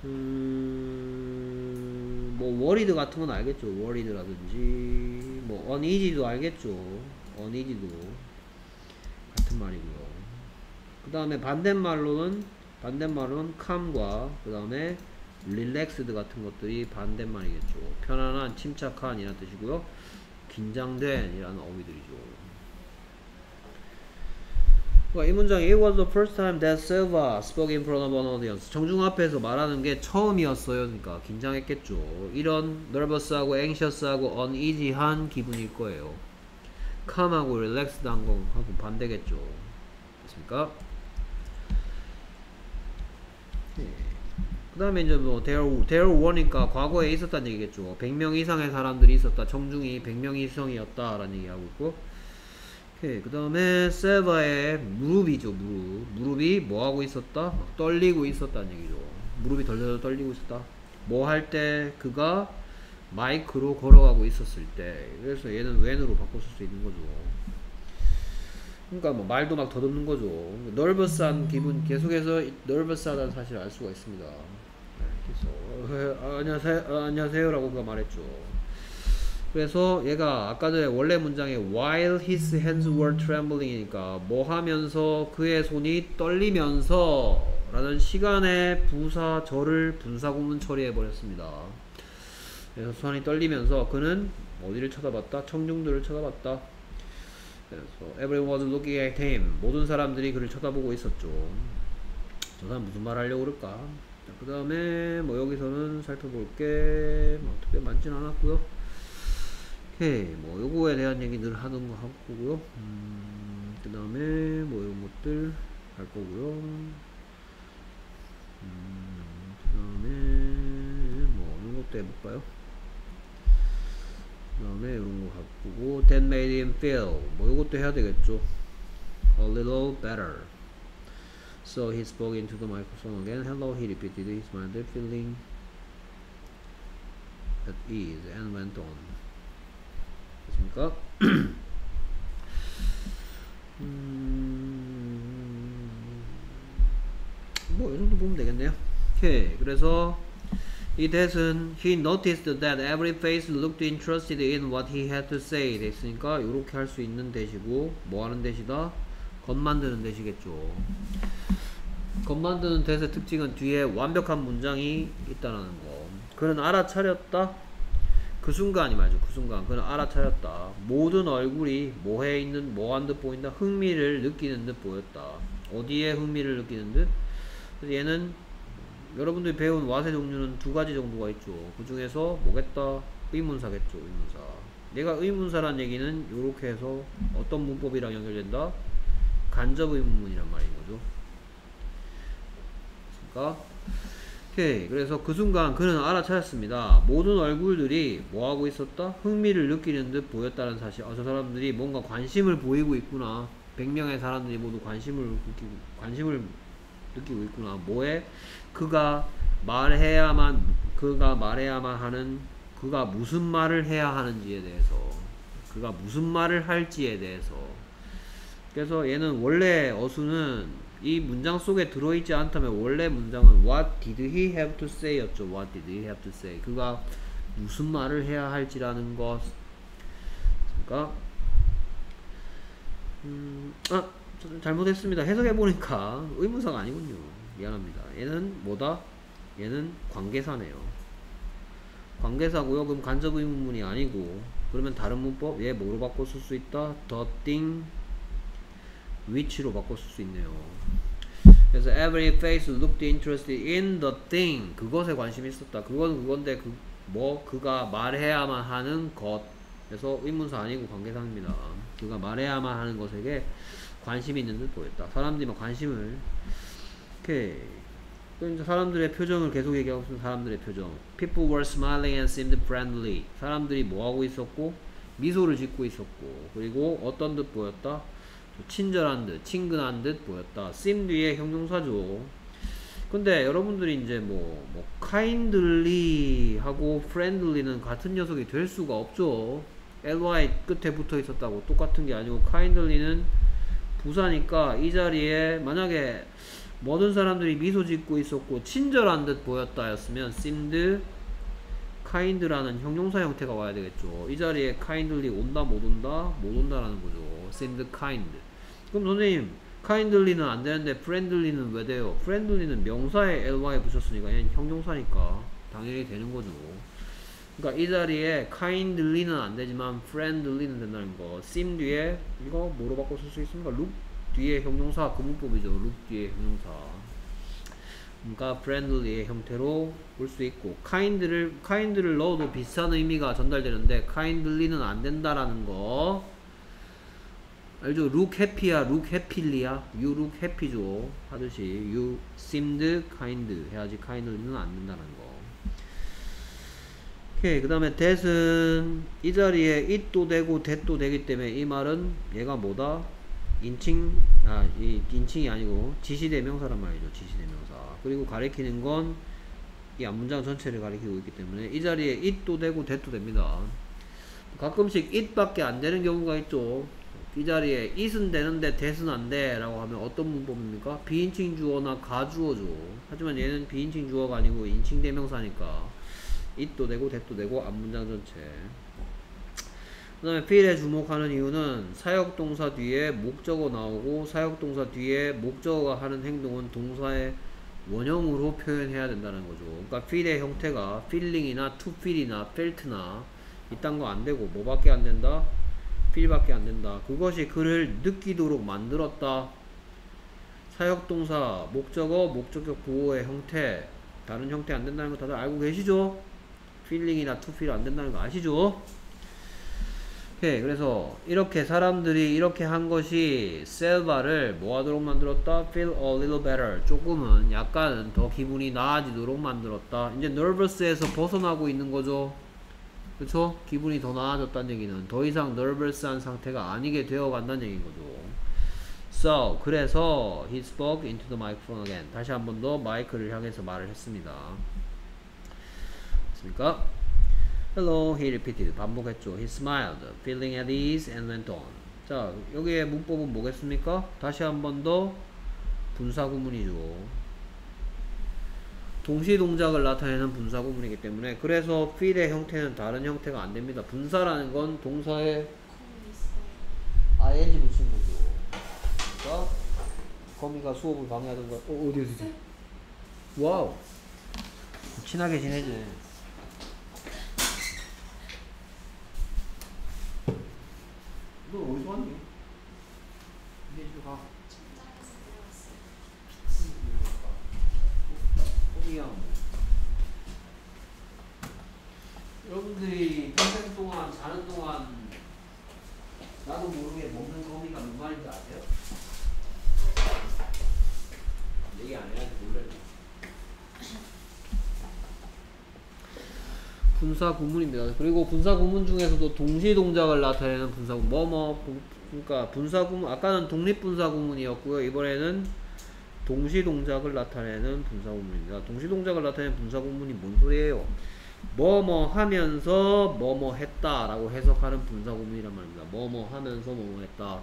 음, 뭐 worried 같은 건 알겠죠. worried라든지 뭐 uneasy도 알겠죠. uneasy도 같은 말이고요. 그 다음에 반대말로는 반대말로는 calm과 그 다음에 relaxed 같은 것들이 반대말이겠죠. 편안한, 침착한 이란 뜻이고요. 긴장된 이라는 어휘들이죠. 그러니까 이 문장 It was the first time that Silva spoke in front of an audience. 정중 앞에서 말하는 게 처음이었어요. 그러니까 긴장했겠죠. 이런 nervous하고 anxious하고 uneasy한 기분일 거예요. calm하고 relaxed한 거하고 반대겠죠. 됐습니까? 그 다음에 이제 뭐 there, there were니까 과거에 있었다는 얘기겠죠. 100명 이상의 사람들이 있었다. 청중이 100명 이상이었다. 라는 얘기하고 있고 오케이. 그 다음에 세바의 무릎이죠. 무릎. 무릎이 뭐 하고 있었다? 막 떨리고 있었다는 얘기죠. 무릎이 덜덜 떨리고 있었다. 뭐 할 때 그가 마이크로 걸어가고 있었을 때 그래서 얘는 when으로 바꿨을 수 있는 거죠. 그러니까 뭐 말도 막 더듬는 거죠. 널버스한 기분 계속해서 널버스하다는 사실을 알 수가 있습니다. 네, 그래서 어, 안녕하세요, 어, 안녕하세요 라고 그가 말했죠. 그래서 얘가 아까 전에 원래 문장에 while his hands were trembling이니까 뭐 하면서 그의 손이 떨리면서 라는 시간의 부사 절을 분사구문 처리해 버렸습니다. 그래서 손이 떨리면서 그는 어디를 쳐다봤다? 청중들을 쳐다봤다. 그래서 everyone was looking at him. 모든 사람들이 그를 쳐다보고 있었죠. 저 사람 무슨 말 하려고 그럴까? 그 다음에 뭐 여기서는 살펴볼 게 뭐 특별히 많진 않았고요. 오케이 뭐 요거에 대한 얘기 늘 하는 거 하고요. 음, 그 다음에 뭐 이런 것들 할 거고요. 음, 그 다음에 뭐 이런 것도 해볼까요? 그 다음에 이런 거 갖고 that made him feel 뭐 이것도 해야 되겠죠 a little better so he spoke into the microphone again hello he repeated his mind feeling at ease and went on 됐습니까? 음, 뭐이 정도 보면 되겠네요. 오케이. 그래서 이 that은 he noticed that every face looked interested in what he had to say. 됐으니까 이렇게 할 수 있는 대시고 뭐 하는 대시다? 겉 만드는 대시겠죠. 겉 만드는 대의 특징은 뒤에 완벽한 문장이 있다는 거. 그는 알아차렸다 그 순간이 말이죠 그 순간 그는 알아차렸다 모든 얼굴이 뭐해 있는 뭐한 듯 보인다 흥미를 느끼는 듯 보였다 어디에 흥미를 느끼는 듯 그래서 얘는 여러분들이 배운 와세 종류는 두 가지 정도가 있죠. 그 중에서 뭐겠다? 의문사겠죠. 의문사. 내가 의문사란 얘기는 이렇게 해서 어떤 문법이랑 연결된다? 간접 의문문이란 말인 거죠. 그러니까 오케이. 그래서 그 순간 그는 알아차렸습니다. 모든 얼굴들이 뭐 하고 있었다? 흥미를 느끼는 듯 보였다는 사실. 아, 저 사람들이 뭔가 관심을 보이고 있구나. 100명의 사람들이 모두 관심을 느끼고 관심을 느끼고 있구나. 뭐에? 그가 말해야만 그가 말해야만 하는 그가 무슨 말을 해야 하는지에 대해서 그가 무슨 말을 할지에 대해서 그래서 얘는 원래 어수는 이 문장 속에 들어있지 않다면 원래 문장은 What did he have to say 였죠. What did he have to say 그가 무슨 말을 해야 할지라는 것 그러니까 음, 아 잘못했습니다. 해석해보니까 의문사가 아니군요. 미안합니다. 얘는 뭐다? 얘는 관계사네요. 관계사고요. 그럼 간접 의문문이 아니고 그러면 다른 문법 얘 뭐로 바꿔 쓸 수 있다? the thing 바꿔 쓸수 있네요. 그래서 every face looked interested in the thing 그것에 관심이 있었다. 그건 그건데 그 뭐 그가 말해야만 하는 것 그래서 의문사 아니고 관계사입니다. 그가 말해야만 하는 것에게 관심이 있는 듯 보였다. 사람들이 막 관심을 오케이. 이제 사람들의 표정을 계속 얘기하고 있는 사람들의 표정. People were smiling and seemed friendly. 사람들이 뭐 하고 있었고 미소를 짓고 있었고 그리고 어떤 듯 보였다. 친절한 듯, 친근한 듯 보였다. seem 뒤에 형용사죠. 근데 여러분들이 이제 뭐, 뭐 kindly 하고 friendly는 같은 녀석이 될 수가 없죠. ly 끝에 붙어 있었다고 똑같은 게 아니고 kindly는 부사니까 이 자리에 만약에 모든 사람들이 미소 짓고 있었고 친절한 듯 보였다 였으면 seemed kind라는 형용사 형태가 와야 되겠죠. 이 자리에 kindly 온다 못 온다 못 온다라는 거죠. Seemed kind. 그럼 선생님 kindly는 안 되는데 friendly는 왜 돼요? friendly는 명사에 ly 붙였으니까 얘는 형용사니까 당연히 되는 거죠. 그러니까 이 자리에 kindly는 안 되지만 friendly는 된다는 거. seem 뒤에 이거 뭐로 바꿔 쓸 수 있습니까? look 뒤에 형용사 그 문법이죠. look 뒤에 형용사. 그러니까 friendly의 형태로 볼 수 있고 kind를 kind를 넣어도 비슷한 의미가 전달되는데 kindly는 안 된다라는 거. 알죠? happy야, look happy야, you look happy죠. 하듯이 you seemed kind 해야지 kindly는 안 된다는 거. 오케이, 그 다음에 that은 이 자리에 it도 되고 that도 되기 때문에 이 말은 얘가 뭐다? 인칭, 아, 이 인칭이 아니고 지시대명사란 말이죠. 지시대명사. 그리고 가리키는 건 이 앞문장 전체를 가리키고 있기 때문에 이 자리에 it도 되고 that도 됩니다. 가끔씩 it밖에 안 되는 경우가 있죠. 이 자리에 it은 되는데 that은 안 돼. 라고 하면 어떤 문법입니까? 비인칭 주어나 가주어죠. 하지만 얘는 비인칭 주어가 아니고 인칭 대명사니까 it도 되고 that도 되고 앞문장 전체. 그 다음에 feel에 주목하는 이유는 사역동사 뒤에 목적어 나오고 사역동사 뒤에 목적어가 하는 행동은 동사의 원형으로 표현해야 된다는 거죠. 그러니까 feel의 형태가 to feel이나 felt나 이딴 거 안 되고 뭐밖에 안 된다? Feel밖에 안 된다. 그것이 그를 느끼도록 만들었다. 사역동사, 목적어, 목적격 부호의 형태 다른 형태 안 된다는 거 다들 알고 계시죠? to feel 안 된다는 거 아시죠? 오케이 그래서 이렇게 사람들이 이렇게 한 것이 셀바를 뭐 하도록 만들었다? feel a little better 조금은 약간은 더 기분이 나아지도록 만들었다 이제 nervous에서 벗어나고 있는 거죠 그쵸? 기분이 더 나아졌다는 얘기는 더 이상 nervous한 상태가 아니게 되어 간다는 얘기인 거죠 So 그래서 he spoke into the microphone again 다시 한 번 더 마이크를 향해서 말을 했습니다 됐습니까? Hello, he repeated. 반복했죠. He smiled, feeling at ease, and went on. 자, 여기에 문법은 뭐겠습니까? 다시 한 번 더 분사구문이죠. 동시 동작을 나타내는 분사 구문이기 때문에 그래서 feel의 형태는 다른 형태가 안 됩니다. 분사라는 건 동사에 있어요. ing 붙인 거죠. 그러니까 거미가 수업을 방해하던 거. 어, 어디 어디? 와우. 친하게 지내지. 너 어디서 왔니? 이제 집에 가. 천장에서 내려왔어요. 거미야. 여러분들이 평생 동안 자는 동안 나도 모르게 먹는 거미가 몇 마리인지 아세요? 얘기 안 해야지 몰래. 분사 구문입니다. 그리고 분사 구문 중에서도 동시 동작을 나타내는 분사 구문. 뭐뭐 그러니까 분사 구문 아까는 독립 분사 구문이었고요. 이번에는 동시 동작을 나타내는 분사 구문입니다. 동시 동작을 나타내는 분사 구문이 뭔 소리예요? 뭐뭐 하면서 뭐뭐 했다라고 해석하는 분사 구문이란 말입니다. 뭐뭐 하면서 뭐뭐 했다.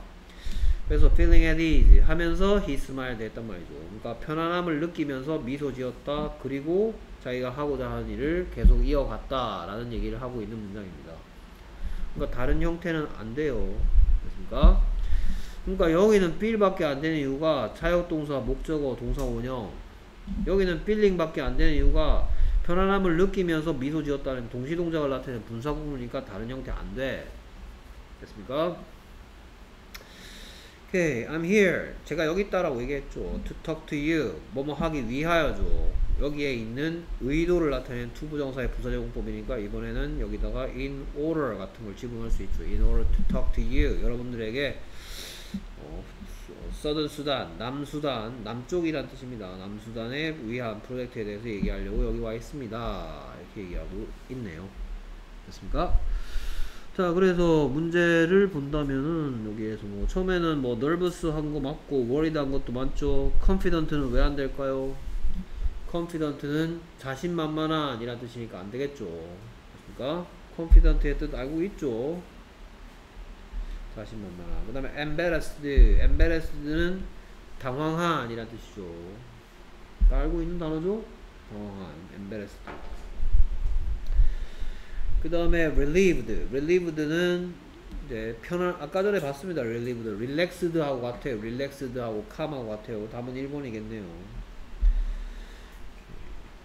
그래서 feeling at ease 하면서 he smiled 했단 말이죠. 그러니까 편안함을 느끼면서 미소 지었다. 그리고 자기가 하고자 하는 일을 계속 이어갔다 라는 얘기를 하고 있는 문장입니다. 그러니까 다른 형태는 안 돼요. 됐습니까? 그러니까 여기는 feel밖에 안 되는 이유가 사역동사, 목적어, 동사 원형. 여기는 feeling밖에 안 되는 이유가 편안함을 느끼면서 미소 지었다는 동시 동작을 나타내는 분사 구문이니까 다른 형태 안 돼. 됐습니까? 오케이, I'm here. 제가 여기 있다라고 얘기했죠. To talk to you. 뭐뭐 하기 위하여죠. 여기에 있는 의도를 나타내는 to부정사의 부사적 용법이니까 이번에는 여기다가 in order 같은 걸 집어넣을 수 있죠. In order to talk to you. 여러분들에게 어, 서든 수단, 남수단, 남쪽이란 뜻입니다. 남수단에 위한 프로젝트에 대해서 얘기하려고 여기 와 있습니다. 이렇게 얘기하고 있네요. 됐습니까? 자, 그래서 문제를 본다면은 여기에서 뭐 처음에는 뭐 nervous 한 거 맞고 worried 한 것도 맞죠. confident는 왜 안 될까요? confident는 자신만만한 이란 뜻이니까 안 되겠죠. 됐습니까? confident의 뜻 알고 있죠. 자신만만한. 그 다음에 embarrassed. embarrassed는 당황한 이란 뜻이죠. 다 알고 있는 단어죠? 당황한. embarrassed. 그 다음에 relieved. relieved는 이제 편안, 아까 전에 봤습니다. relieved. relaxed 하고 같아요. relaxed 하고 calm 하고 같아요. 답은 1번이겠네요.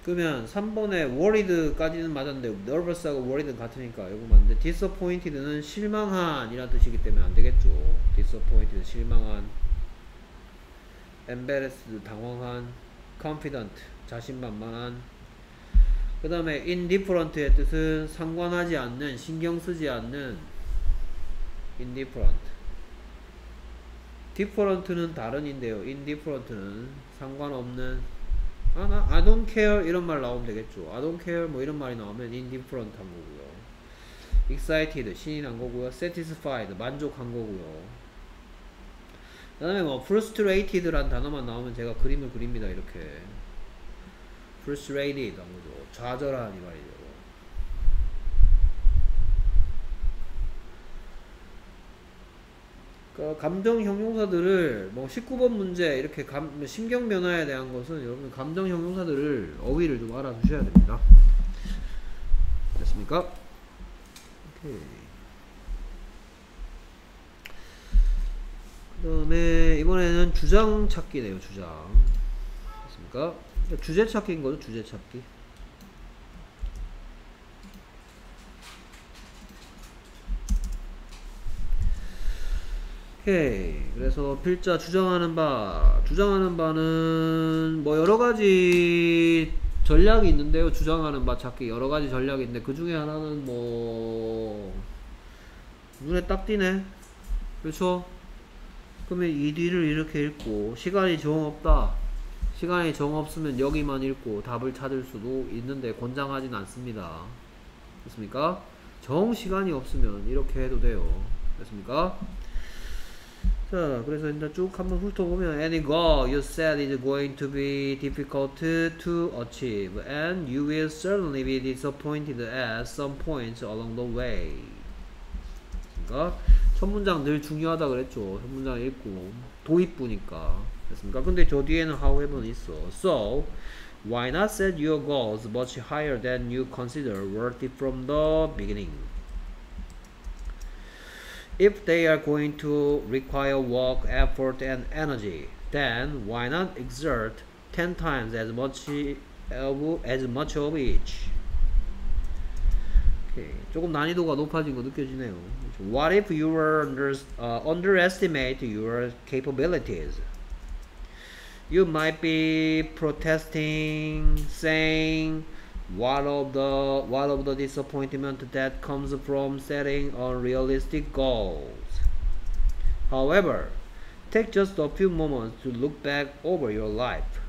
그러면 3번에 worried까지는 맞았는데 nervous하고 worried는 같으니까 이거 맞는데 disappointed는 실망한 이란 뜻이기 때문에 안 되겠죠. disappointed 실망한 embarrassed 당황한 confident 자신만만한 그 다음에 indifferent의 뜻은 상관하지 않는 신경 쓰지 않는 indifferent different는 다른인데요. indifferent는 상관없는 아, 나 I don't care 이런 말 나오면 되겠죠. I don't care 뭐 이런 말이 나오면 indifferent 한 거고요. excited 신이 난 거고요. satisfied 만족한 거고요. 그 다음에 뭐 frustrated란 단어만 나오면 제가 그림을 그립니다. 이렇게 frustrated 한 거죠. 좌절한 이 말이죠. 그 감정 형용사들을 뭐 19번 문제 이렇게 감, 신경 변화에 대한 것은 여러분 감정 형용사들을 어휘를 좀 알아두셔야 됩니다. 됐습니까? 오케이. 그 다음에 이번에는 주장 찾기네요. 주장. 됐습니까? 주제 찾기인 거죠. 주제 찾기. 오케이. 그래서 필자 주장하는 바. 주장하는 바는 뭐 여러 가지 전략이 있는데요. 주장하는 바 찾기 여러 가지 전략이 있는데 그 중에 하나는 뭐 눈에 딱 띄네. 그렇죠? 그러면 이 뒤를 이렇게 읽고 시간이 정 없다. 시간이 정 없으면 여기만 읽고 답을 찾을 수도 있는데 권장하진 않습니다. 됐습니까? 정 시간이 없으면 이렇게 해도 돼요. 됐습니까? 자, 그래서 일단 쭉 한번 훑어보면 Any goal you set is going to be difficult to achieve and you will certainly be disappointed at some points along the way. 그러니까 첫 문장 늘 중요하다 그랬죠. 첫 문장 읽고 도입부니까 됐습니까? 근데 저 뒤에는 however는 있어. So why not set your goals much higher than you consider worthy from the beginning? If they are going to require work, effort, and energy, then why not exert 10 times as much of, as much of each? 오케이. 조금 난이도가 높아진 거 느껴지네요. What if you were under, uh, underestimate your capabilities? You might be protesting, saying, what of the what of the disappointment that comes from setting unrealistic goals. However, take just a few moments to look back over your life.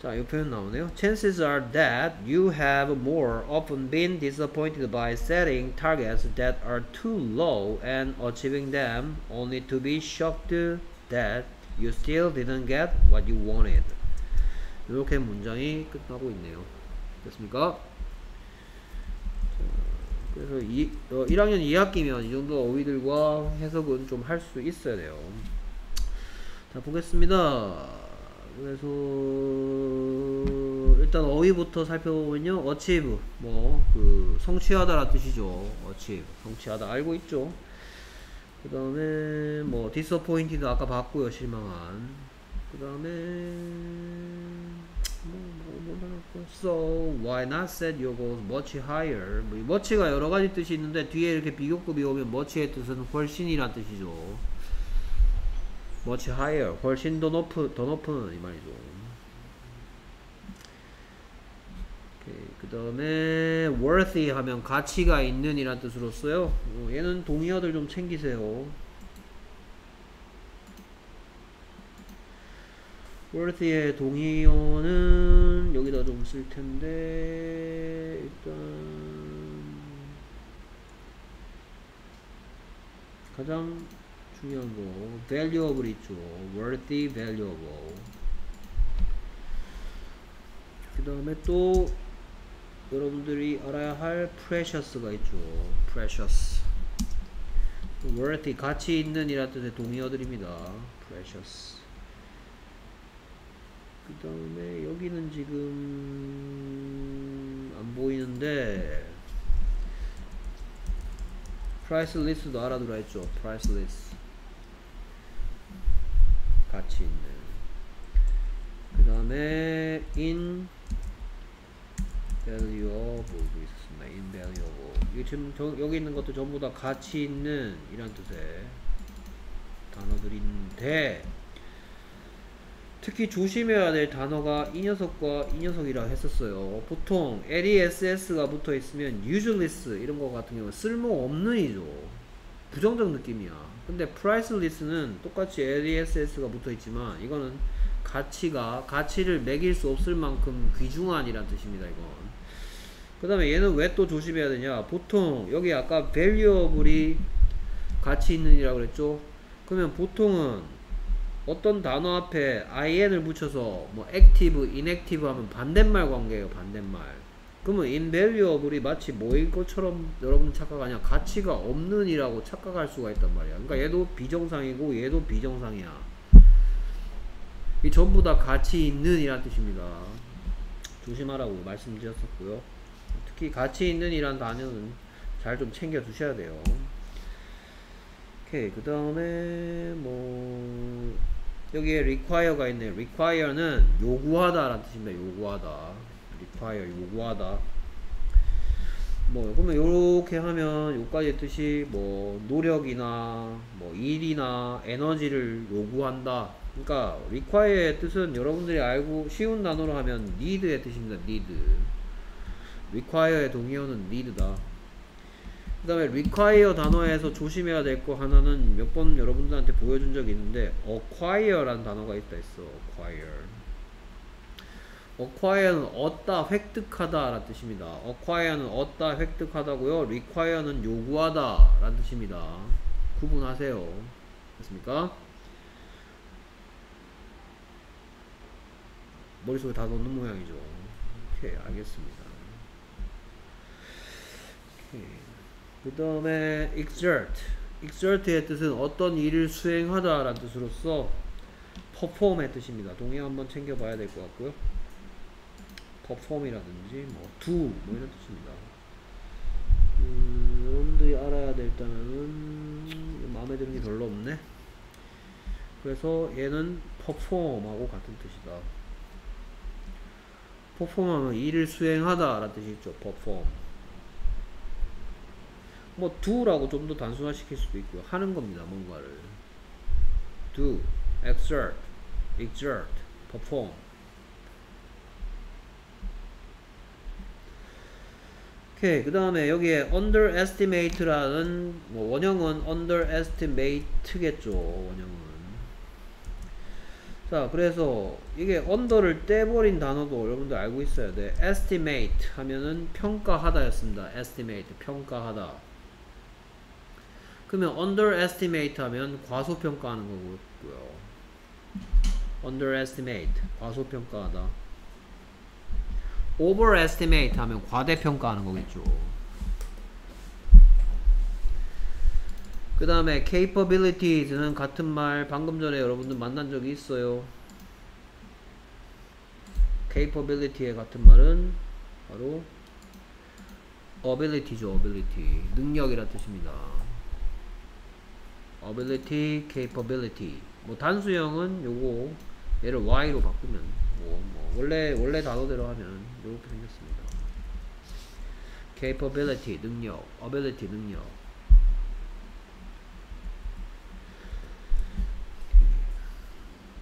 자, 이 표현 나오네요. Chances are that you have more often been disappointed by setting targets that are too low and achieving them only to be shocked that you still didn't get what you wanted. 이렇게 문장이 끝나고 있네요. 됐습니까? 자, 그래서 이, 어, 1학년 2학기면 이 정도 어휘들과 해석은 좀 할 수 있어야 돼요. 자, 보겠습니다. 그래서 일단 어휘부터 살펴보면요. achieve 뭐 그 성취하다라 뜻이죠. achieve 성취하다 알고 있죠. 그 다음에 뭐 disappointed 아까 봤고요. 실망한. 그 다음에 so why not set your goals much higher? 뭐, 이 much가 여러 가지 뜻이 있는데 뒤에 이렇게 비교급이 오면 much의 뜻은 훨씬이란 뜻이죠. much higher, 훨씬 더 높은, 더 높은 이 말이죠. 그 다음에 worthy 하면 가치가 있는 이란 뜻으로 써요. 어, 얘는 동의어들 좀 챙기세요. Worthy의 동의어는 여기다 좀 쓸 텐데 일단 가장 중요한 거 valuable 있죠 worthy valuable 그 다음에 또 여러분들이 알아야 할 precious가 있죠 precious worthy 가치 있는 이라 뜻의 동의어들입니다 precious 그 다음에 여기는 지금 안 보이는데 priceless도 알아두라 했죠. priceless 가치 있는. 그 다음에 invaluable 있었습니다. invaluable 이 지금 저, 여기 있는 것도 전부 다 가치 있는 이란 뜻의 단어들인데 특히 조심해야 될 단어가 이 녀석과 이 녀석이라 했었어요. 보통 LESS가 붙어 있으면 useless 이런 거 같은 경우는 쓸모없는 이죠. 부정적 느낌이야. 근데 priceless는 똑같이 LESS가 붙어 있지만 이거는 가치가 가치를 매길 수 없을 만큼 귀중한 이란 뜻입니다. 이건. 그 다음에 얘는 왜 또 조심해야 되냐? 보통 여기 아까 valuable이 가치 있는 이라고 그랬죠? 그러면 보통은 어떤 단어 앞에 in을 붙여서 뭐 active, inactive 하면 반대말 관계예요. 반대말. 그러면 invaluable이 마치 뭐일 것처럼 여러분 착각하냐? 가치가 없는 이라고 착각할 수가 있단 말이야. 그러니까 얘도 비정상이고 얘도 비정상이야. 이 전부 다 가치 있는 이란 뜻입니다. 조심하라고 말씀드렸었고요. 특히 가치 있는 이란 단어는 잘 좀 챙겨 두셔야 돼요. 오케이. 그 다음에 뭐 여기에 require가 있네. require는 요구하다라는 뜻입니다. 요구하다. require 요구하다. 뭐 그러면 요렇게 하면 요까지의 뜻이 뭐 노력이나 뭐 일이나 에너지를 요구한다. 그러니까 require의 뜻은 여러분들이 알고 쉬운 단어로 하면 need의 뜻입니다. need. require의 동의어는 need다. 그 다음에 require 단어에서 조심해야 될 거 하나는 몇 번 여러분들한테 보여준 적이 있는데 acquire라는 단어가 있다 했어. acquire. acquire는 얻다, 획득하다 라는 뜻입니다. acquire는 얻다, 획득하다고요. require는 요구하다 라는 뜻입니다. 구분하세요. 됐습니까? 머릿속에 다 넣는 모양이죠. 오케이, 알겠습니다. 그 다음에 exert. exert의 뜻은 어떤 일을 수행하다 라는 뜻으로서 perform의 뜻입니다. 동의 한번 챙겨봐야 될 것 같고요. perform이라든지 뭐 do 뭐 이런 뜻입니다. 음, 여러분들이 알아야 될 단어는 마음에 드는 게 별로 없네. 그래서 얘는 perform하고 같은 뜻이다. perform하면 일을 수행하다 라는 뜻이 있죠. perform. 뭐 do라고 좀 더 단순화시킬 수도 있고요. 하는 겁니다. 뭔가를 do, exert, exert, perform. 오케이. 그 다음에 여기에 underestimate라는 뭐 원형은 underestimate겠죠. 원형은. 자, 그래서 이게 under를 떼버린 단어도 여러분들 알고 있어야 돼. estimate 하면은 평가하다 였습니다. estimate 평가하다. 그러면 underestimate 하면 과소평가하는 거고요. underestimate 과소평가하다. overestimate 하면 과대평가하는 거겠죠. 그 다음에 capabilities는 같은 말 방금 전에 여러분들 만난 적이 있어요. capability의 같은 말은 바로 ability죠. ability 능력이라 뜻입니다. Ability, capability. 뭐 단수형은 요거 얘를 y로 바꾸면 뭐, 뭐 원래 원래 단어대로 하면 이렇게 생겼습니다. capability 능력, ability 능력.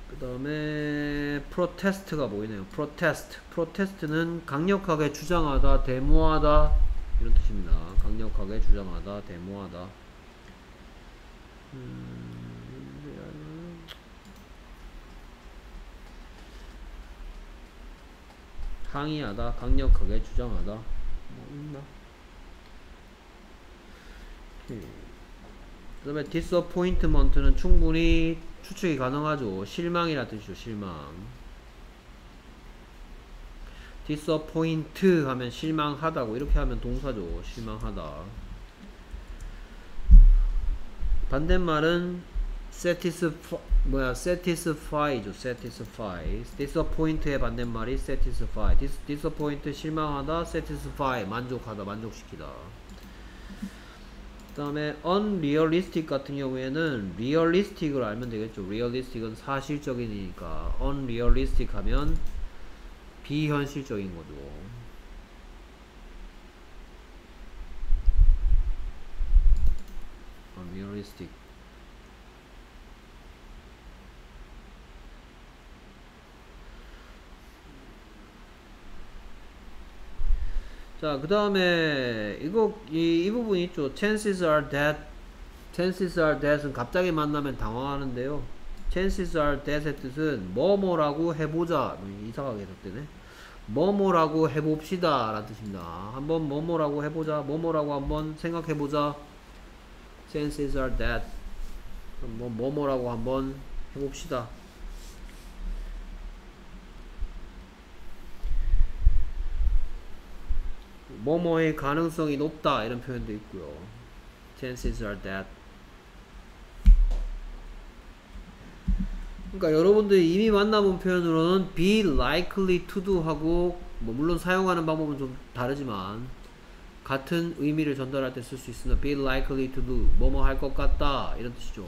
그 다음에 protest가 보이네요. protest. protest는 강력하게 주장하다, 데모하다 이런 뜻입니다. 강력하게 주장하다, 데모하다. 음, 항의하다, 강력하게 주장하다. 뭐 있나? 그 다음에 disappointment는 충분히 추측이 가능하죠. 실망이라 뜻이죠. 실망. disappoint 하면 실망하다고 이렇게 하면 동사죠. 실망하다. 반대말은 satisfy 뭐야 satisfy죠. satisfy. disappoint의 반대말이 satisfy. dis, disappoint 실망하다, satisfy 만족하다, 만족시키다. 그 다음에 unrealistic 같은 경우에는 realistic을 알면 되겠죠. realistic은 사실적인이니까 unrealistic 하면 비현실적인 거죠. Unrealistic 자, 그 다음에 이거 이, 이 부분 있죠. chances are that chances are that은 갑자기 만나면 당황하는데요. chances are that의 뜻은 뭐뭐라고 해보자. 뭐 이상하게 해석되네. 뭐뭐라고 해봅시다 라는 뜻입니다. 한번 뭐뭐라고 해보자. 뭐뭐라고 한번 생각해보자. Chances are that 한번 뭐뭐라고 한번 해봅시다. 뭐뭐의 가능성이 높다 이런 표현도 있고요. chances are that 그러니까 여러분들이 이미 만나본 표현으로는 be likely to do 하고 뭐 물론 사용하는 방법은 좀 다르지만 같은 의미를 전달할 때 쓸 수 있습니다. be likely to do 뭐뭐 할 것 같다 이런 뜻이죠.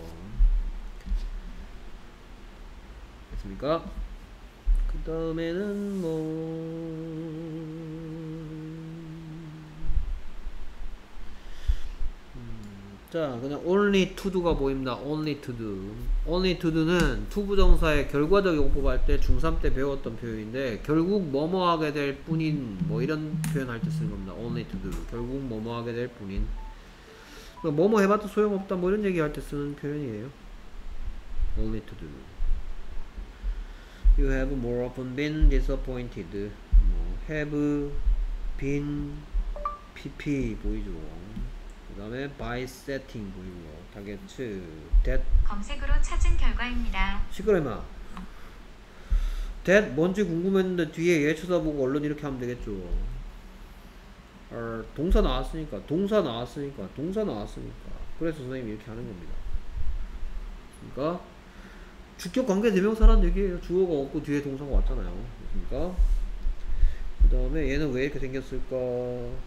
됐습니까? 그 다음에는 뭐 자, 그냥 only to do가 보입니다. only to do. only to do는 to 부정사의 결과적 용법 할 때 중3 때 배웠던 표현인데 결국 뭐뭐 하게 될 뿐인 뭐 이런 표현 할 때 쓰는 겁니다. only to do. 결국 뭐뭐 하게 될 뿐인. 그러니까 뭐뭐 해봐도 소용없다 뭐 이런 얘기 할 때 쓰는 표현이에요. only to do. You have more often been disappointed. 뭐 have been pp 보이죠. 그 다음에 by setting 보이고요. target that 검색으로 찾은 결과입니다. 시끄러 임마. that 뭔지 궁금했는데 뒤에 얘 쳐다보고 얼른 이렇게 하면 되겠죠. 어, 동사 나왔으니까 동사 나왔으니까 동사 나왔으니까. 그래서 선생님이 이렇게 하는 겁니다. 그러니까 주격 관계 대명사라는 얘기예요. 주어가 없고 뒤에 동사가 왔잖아요. 그렇습니까 그 다음에 얘는 왜 이렇게 생겼을까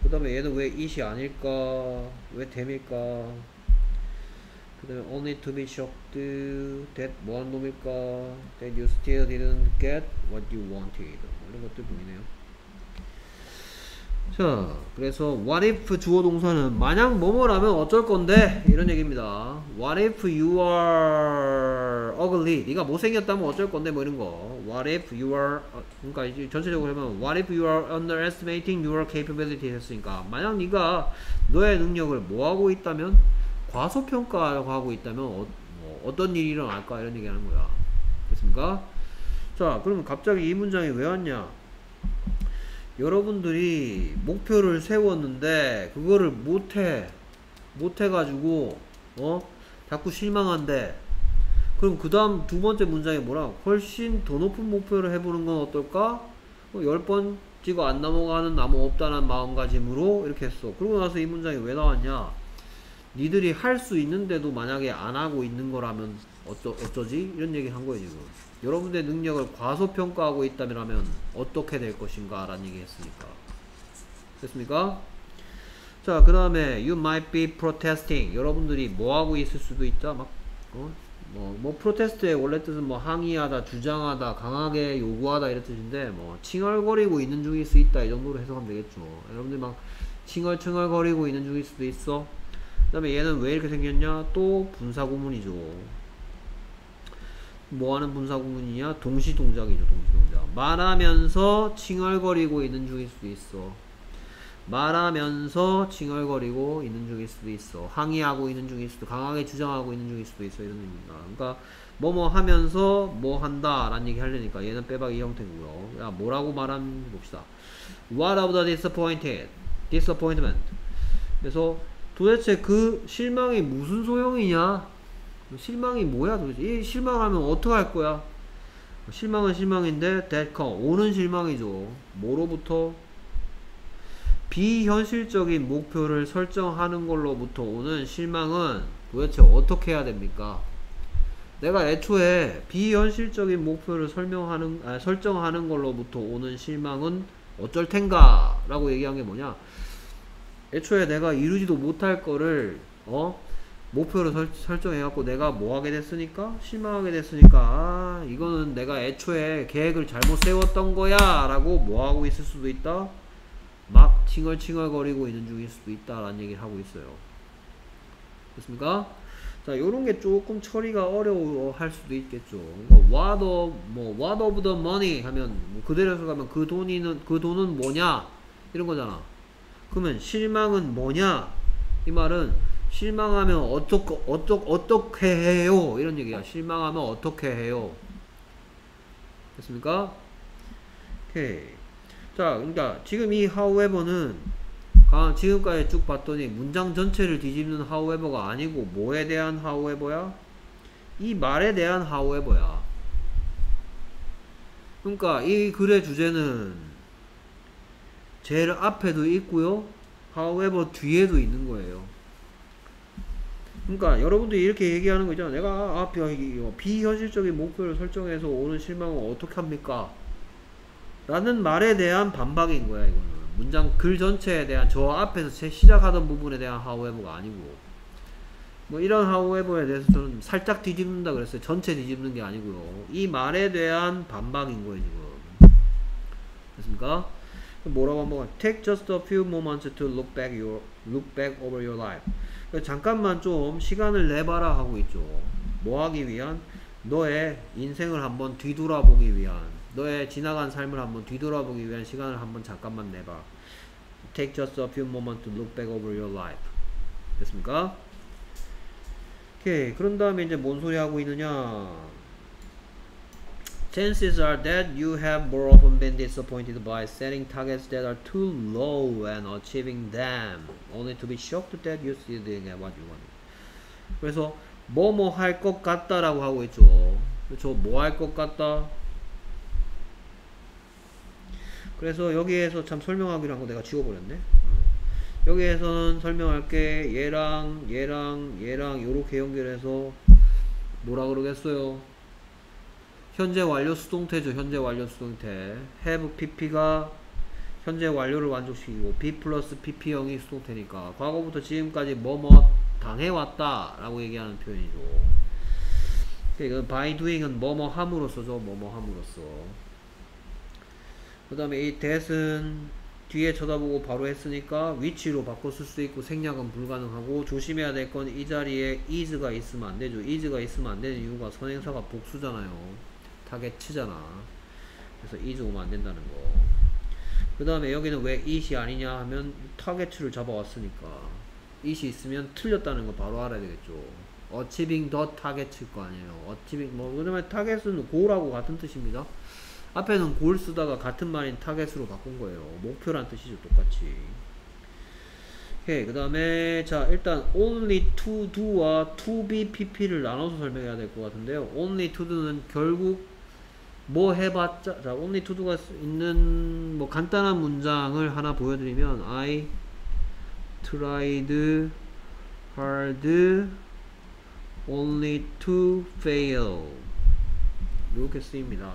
그 다음에 얘는 왜 it이 아닐까 왜 됨일까 그 다음에 only to be shocked that 뭐하는 놈일까 that you still didn't get what you wanted 뭐 이런 것들 보이네요 자 그래서 what if 주어 동사는 만약 뭐뭐라면 어쩔 건데? 이런 얘기입니다. What if you are ugly? 네가 못생겼다면 어쩔 건데? 뭐 이런 거. What if you are 어, 그러니까 이제 전체적으로 하면 what if you are underestimating your capability 했으니까 만약 네가 너의 능력을 뭐하고 있다면 과소평가하고 있다면 어, 뭐 어떤 일이 일어날까? 이런 얘기 하는 거야. 됐습니까? 자 그러면 갑자기 이 문장이 왜 왔냐 여러분들이 목표를 세웠는데 그거를 못해 못해가지고 어? 자꾸 실망한데 그럼 그 다음 두 번째 문장이 뭐라? 훨씬 더 높은 목표를 해보는 건 어떨까? 어, 열번 찍어 안 넘어가는 나무 없다는 마음가짐으로 이렇게 했어. 그러고 나서 이 문장이 왜 나왔냐? 니들이 할 수 있는데도 만약에 안 하고 있는 거라면 어쩌, 어쩌지? 이런 얘기 한 거예요 지금 여러분의 능력을 과소평가하고 있다면 어떻게 될 것인가 라는 얘기 했으니까? 됐습니까? 자 그 다음에 you might be protesting. 여러분들이 뭐 하고 있을 수도 있다. 막 어? 뭐, 뭐 프로테스트의 원래 뜻은 뭐 항의하다 주장하다 강하게 요구하다 이런 뜻인데 뭐 칭얼거리고 있는 중일 수 있다 이 정도로 해석하면 되겠죠. 여러분들 막 칭얼칭얼거리고 있는 중일 수도 있어. 그 다음에 얘는 왜 이렇게 생겼냐? 또 분사구문이죠 뭐하는 분사구문이냐? 동시동작이죠 동시동작. 말하면서 칭얼거리고 있는 중일 수도 있어. 말하면서 칭얼거리고 있는 중일 수도 있어. 항의하고 있는 중일 수도 강하게 주장하고 있는 중일 수도 있어. 이런 의미입니다. 그러니까 뭐뭐 하면서 뭐 한다 라는 얘기 하려니까 얘는 빼박이 형태고요. 야 뭐라고 말하면 봅시다. What of the disappointed? disappointment. 그래서 도대체 그 실망이 무슨 소용이냐 실망이 뭐야 도대체? 이 실망하면 어떡할 거야? 실망은 실망인데 that come 오는 실망이죠. 뭐로부터? 비현실적인 목표를 설정하는 걸로부터 오는 실망은 도대체 어떻게 해야 됩니까? 내가 애초에 비현실적인 목표를 설명하는 아, 설정하는 걸로부터 오는 실망은 어쩔 텐가? 라고 얘기한 게 뭐냐? 애초에 내가 이루지도 못할 거를 어 목표를 설, 설정해갖고 내가 뭐 하게 됐으니까? 실망하게 됐으니까. 아 이거는 내가 애초에 계획을 잘못 세웠던 거야 라고 뭐 하고 있을 수도 있다? 막 칭얼칭얼 거리고 있는 중일 수도 있다 라는 얘기를 하고 있어요. 됐습니까? 자 요런 게 조금 처리가 어려워 할 수도 있겠죠. 그러니까 what of, 뭐 what of the money 하면 뭐 그대로 해서 가면 그 돈이는 그 돈은 뭐냐? 이런 거잖아. 그러면 실망은 뭐냐? 이 말은 실망하면 어떻게 어떻게 어떻게 해요? 이런 얘기야. 실망하면 어떻게 해요? 됐습니까? 오케이. 자, 그러니까 지금 이 however는 가- 지금까지 쭉 봤더니 문장 전체를 뒤집는 however가 아니고 뭐에 대한 however야? 이 말에 대한 however야. 그러니까 이 글의 주제는 제일 앞에도 있고요. however 뒤에도 있는 거예요. 그러니까 여러분들이 이렇게 얘기하는 거죠. 내가 아, 비- 어, 비현실적인 목표를 설정해서 오는 실망을 어떻게 합니까? 라는 말에 대한 반박인 거야 이거는. 문장 글 전체에 대한 저 앞에서 제 시작하던 부분에 대한 however가 아니고. 뭐 이런 however에 대해서 저는 살짝 뒤집는다 그랬어요. 전체 뒤집는 게 아니고요. 이 말에 대한 반박인 거예요 지금. 됐습니까? 뭐라고 한번 take just a few moments to look back your look back over your life 잠깐만 좀 시간을 내봐라 하고 있죠 뭐 하기 위한 너의 인생을 한번 뒤돌아보기 위한 너의 지나간 삶을 한번 뒤돌아보기 위한 시간을 한번 잠깐만 내봐. Take just a few moments to look back over your life. 됐습니까? 오케이. 그런 다음에 이제 뭔 소리 하고 있느냐? Chances are that you have more often been disappointed by setting targets that are too low and achieving them, only to be shocked that you didn't get what you wanted. 그래서 뭐 뭐 할 것 같다라고 하고 있죠. 그렇죠. 뭐 할 것 같다? 그래서 여기에서 참 설명하기로 한 거 내가 지워버렸네. 어. 여기에서는 설명할게 얘랑 얘랑 얘랑 요렇게 연결해서 뭐라 그러겠어요? 현재 완료 수동태죠. 현재 완료 수동태. have pp가 현재 완료를 만족시키고 b 플러스 pp형이 수동태니까 과거부터 지금까지 뭐뭐 당해왔다 라고 얘기하는 표현이죠. 그러니까 by doing은 뭐뭐 함으로써죠. 뭐뭐 함으로써. 그 다음에 이 that은 뒤에 쳐다보고 바로 했으니까 위치로 바꿔 쓸 수 있고 생략은 불가능하고 조심해야 될 건 이 자리에 is가 있으면 안 되죠. is가 있으면 안 되는 이유가 선행사가 복수잖아요. 타겟치잖아. 그래서 is 오면 안 된다는 거. 그 다음에 여기는 왜 it이 아니냐 하면 타겟치를 잡아왔으니까 it이 있으면 틀렸다는 거 바로 알아야 되겠죠. achieving the target일 거 아니에요. achieving 뭐 그러면 target은 goal하고 같은 뜻입니다. 앞에는 골 쓰다가 같은 말인 타겟으로 바꾼 거예요. 목표란 뜻이죠, 똑같이. 오케이, 그 다음에, 자, 일단, only to do와 to be pp를 나눠서 설명해야 될 것 같은데요. only to do는 결국 뭐 해봤자, 자, only to do가 있는 뭐 간단한 문장을 하나 보여드리면, I tried hard only to fail. 이렇게 쓰입니다.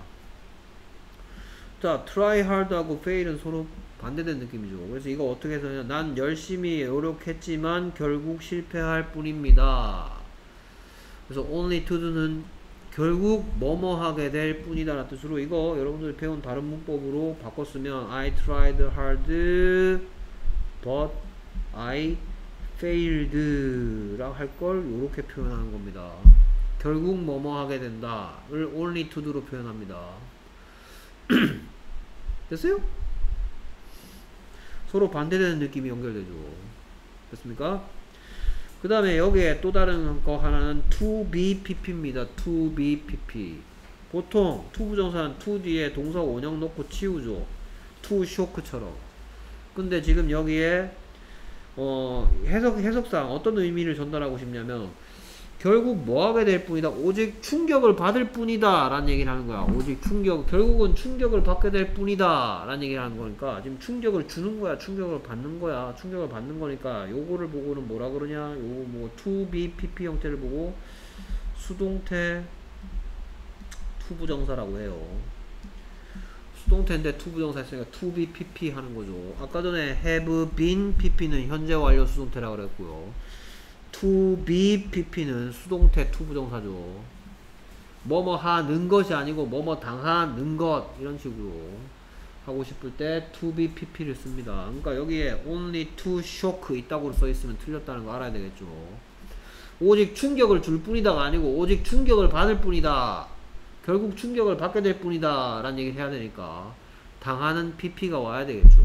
자, try hard하고 fail은 서로 반대된 느낌이죠. 그래서 이거 어떻게 해서냐? 난 열심히 노력했지만 결국 실패할 뿐입니다. 그래서 only to do는 결국 뭐뭐 하게 될 뿐이다 라는 뜻으로 이거 여러분들이 배운 다른 문법으로 바꿨으면 I tried hard but I failed 라고 할 걸 이렇게 표현하는 겁니다. 결국 뭐뭐 하게 된다 를 only to do로 표현합니다. 됐어요? 서로 반대되는 느낌이 연결되죠. 됐습니까? 그 다음에 여기에 또 다른 거 하나는 to be pp입니다. to be pp. 보통 to 부정사는 to 뒤에 동사 원형 놓고 치우죠. to shock처럼. 근데 지금 여기에 어 해석 해석상 어떤 의미를 전달하고 싶냐면 결국 뭐 하게 될 뿐이다. 오직 충격을 받을 뿐이다. 라는 얘기를 하는 거야. 오직 충격, 결국은 충격을 받게 될 뿐이다. 라는 얘기를 하는 거니까 지금 충격을 주는 거야. 충격을 받는 거야. 충격을 받는 거니까 요거를 보고는 뭐라 그러냐. 요거 뭐 to be pp 형태를 보고 수동태 to부정사라고 해요. 수동태인데 to부정사 했으니까 to be pp 하는 거죠. 아까 전에 have been pp는 현재 완료 수동태라고 그랬고요. To be pp는 수동태 to 부정사죠. 뭐뭐 하는 것이 아니고 뭐뭐 당하는 것 이런 식으로 하고 싶을 때 to be pp를 씁니다. 그러니까 여기에 only to shock 있다고 써 있으면 틀렸다는 거 알아야 되겠죠. 오직 충격을 줄 뿐이다가 아니고 오직 충격을 받을 뿐이다. 결국 충격을 받게 될 뿐이다 라는 얘기를 해야 되니까 당하는 pp가 와야 되겠죠.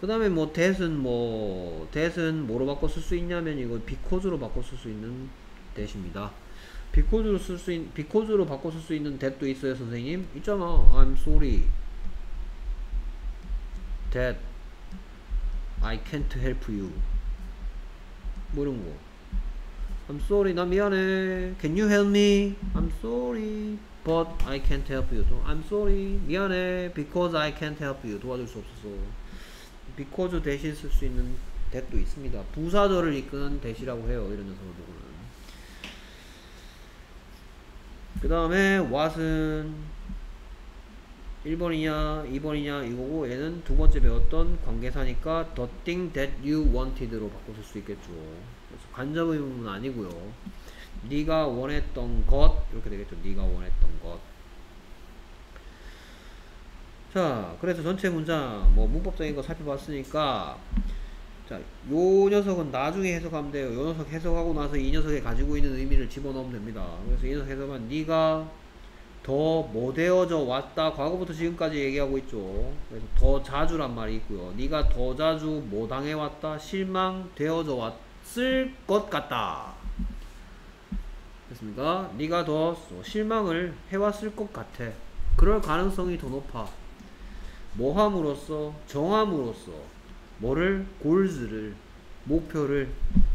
그 다음에 뭐 that은 뭐 that은 뭐로 바꿔 쓸 수 있냐면 이거 because로 바꿔 쓸 수 있는 that입니다 because로 쓸 수 있는 because로 바꿔 쓸 수 있는 that도 있어요 선생님 있잖아 I'm sorry that I can't help you 뭐 이런 거 I'm sorry 나 미안해 Can you help me? I'm sorry but I can't help you 또 I'm sorry 미안해 because I can't help you 도와줄 수 없어서 because 대신 쓸 수 있는 that도 있습니다. 부사절을 이끄는 that이라고 해요 이런 녀석들은 그 다음에 what은 1번이냐 2번이냐 이거고 얘는 두 번째 배웠던 관계사니까 the thing that you wanted로 바꿔 쓸 수 있겠죠. 그래서 간접 의문은 아니고요. 네가 원했던 것 이렇게 되겠죠. 네가 원했던 것 자, 그래서 전체 문장 뭐 문법적인 거 살펴봤으니까 자, 요 녀석은 나중에 해석하면 돼요. 요 녀석 해석하고 나서 이 녀석이 가지고 있는 의미를 집어넣으면 됩니다. 그래서 이 녀석 해석은 네가 더뭐 되어져 왔다. 과거부터 지금까지 얘기하고 있죠. 그래서 더 자주란 말이 있고요. 네가 더 자주 뭐 당해 왔다. 실망되어져 왔을 것 같다. 됐습니까? 네가 더 실망을 해왔을 것 같아. 그럴 가능성이 더 높아. 뭐함으로써 정함으로써 뭐를? 골즈를 목표를.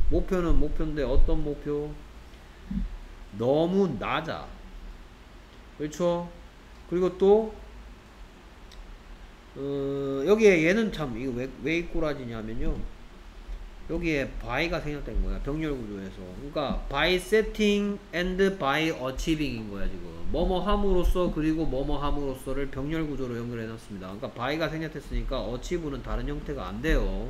목표는 목표인데 어떤 목표? 너무 낮아. 그렇죠? 그리고 또 어, 여기에 얘는 참 이거 왜, 왜 꼬라지냐면요 여기에 by가 생략된 거야 병렬 구조에서. 그러니까 by setting and by achieving인 거야 지금. 뭐뭐 함으로써 그리고 뭐뭐 함으로써를 병렬 구조로 연결해 놨습니다. 그러니까 by가 생략됐으니까 achieve는 다른 형태가 안 돼요.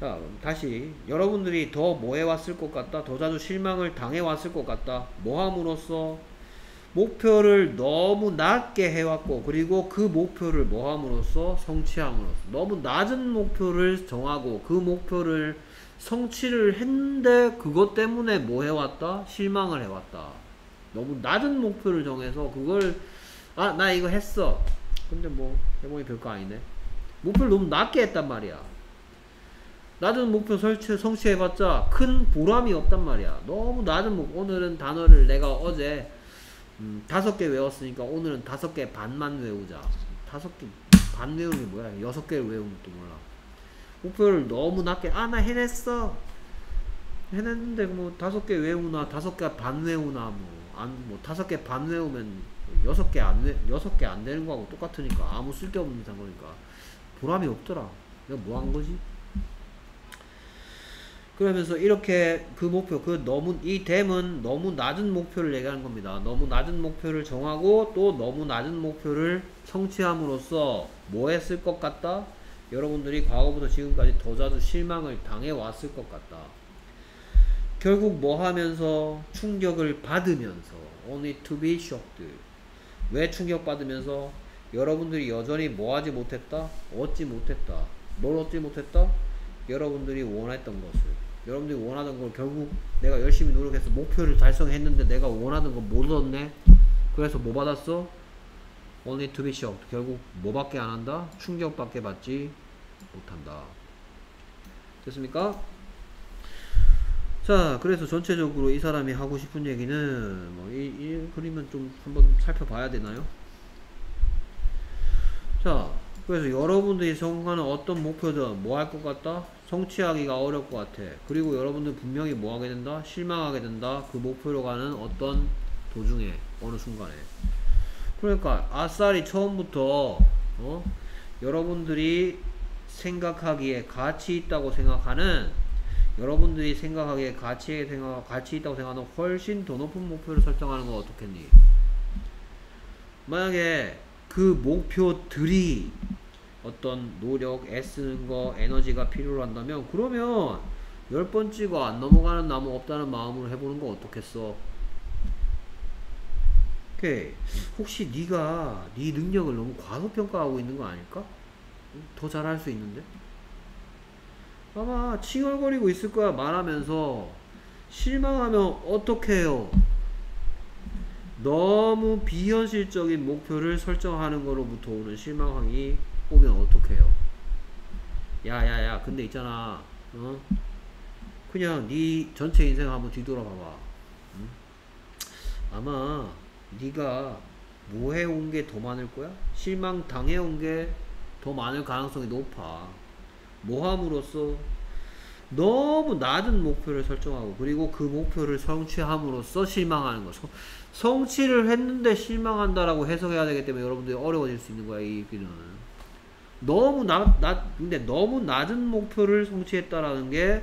자 다시. 여러분들이 더 뭐 해 왔을 것 같다? 더 자주 실망을 당해 왔을 것 같다? 뭐 함으로써 목표를 너무 낮게 해왔고 그리고 그 목표를 뭐 함으로써 성취함으로써 너무 낮은 목표를 정하고 그 목표를 성취를 했는데 그것 때문에 뭐 해왔다 실망을 해왔다 너무 낮은 목표를 정해서 그걸 아 나 이거 했어 근데 뭐 해보니 별거 아니네 목표를 너무 낮게 했단 말이야 낮은 목표 설치, 성취해봤자 큰 보람이 없단 말이야. 너무 낮은 목표. 오늘은 단어를 내가 어제 음, 다섯 개 외웠으니까 오늘은 다섯 개 반만 외우자. 다섯 개 반 외우는 게 뭐야? 여섯 개를 외우면 또 몰라. 목표를 너무 낮게 아 나 해냈어. 해냈는데 뭐 다섯 개 외우나 다섯 개 반 외우나 뭐안뭐 다섯 개 반 외우면 여섯 개안외 여섯 개 안 되는 거하고 똑같으니까 아무 쓸데없는 상거니까 보람이 없더라. 내가 뭐 한 거지? 그러면서 이렇게 그 목표, 그 너무, 이 댐은 너무 낮은 목표를 얘기하는 겁니다. 너무 낮은 목표를 정하고 또 너무 낮은 목표를 성취함으로써 뭐 했을 것 같다? 여러분들이 과거부터 지금까지 더 자주 실망을 당해 왔을 것 같다. 결국 뭐 하면서 충격을 받으면서 only to be shocked. 왜 충격받으면서 여러분들이 여전히 뭐 하지 못했다? 얻지 못했다. 뭘 얻지 못했다? 여러분들이 원했던 것을. 여러분들이 원하던 걸 결국 내가 열심히 노력해서 목표를 달성했는데 내가 원하던 거못 얻네? 그래서 뭐 받았어? only to be shocked. 결국 뭐밖에 안 한다? 충격밖에 받지 못한다. 됐습니까? 자, 그래서 전체적으로 이 사람이 하고 싶은 얘기는 뭐 이, 이 그림은 좀 한번 살펴봐야 되나요? 자, 그래서 여러분들이 성공하는 어떤 목표든 뭐 할 것 같다? 성취하기가 어려울 것 같아. 그리고 여러분들 분명히 뭐 하게 된다? 실망하게 된다. 그 목표로 가는 어떤 도중에 어느 순간에. 그러니까 아싸리 처음부터 어? 여러분들이 생각하기에 가치 있다고 생각하는 여러분들이 생각하기에 가치에 생각 가치 있다고 생각하는 훨씬 더 높은 목표를 설정하는 건 어떻겠니? 만약에 그 목표들이 어떤 노력, 애쓰는 거, 에너지가 필요로 한다면 그러면 열 번 찍어 안 넘어가는 나무 없다는 마음으로 해보는 거 어떻겠어? 오케이. 혹시 네가 네 능력을 너무 과소평가하고 있는 거 아닐까? 더 잘할 수 있는데? 아마 칭얼거리고 있을 거야 말하면서 실망하면 어떻게 해요? 너무 비현실적인 목표를 설정하는 거로부터 오는 실망이 오면 어떻게 해요? 야야야 근데 있잖아 어 그냥 네 전체 인생 한번 뒤돌아 봐봐 응? 아마 네가 뭐 해온 게 더 많을 거야 실망 당해온 게 더 많을 가능성이 높아 뭐 함으로써 너무 낮은 목표를 설정하고 그리고 그 목표를 성취함으로써 실망하는 거. 성- 성취를 했는데 실망한다라고 해석해야 되기 때문에 여러분들이 어려워질 수 있는 거야 이 얘기는. 너무 낮, 낮 근데 너무 낮은 목표를 성취했다라는 게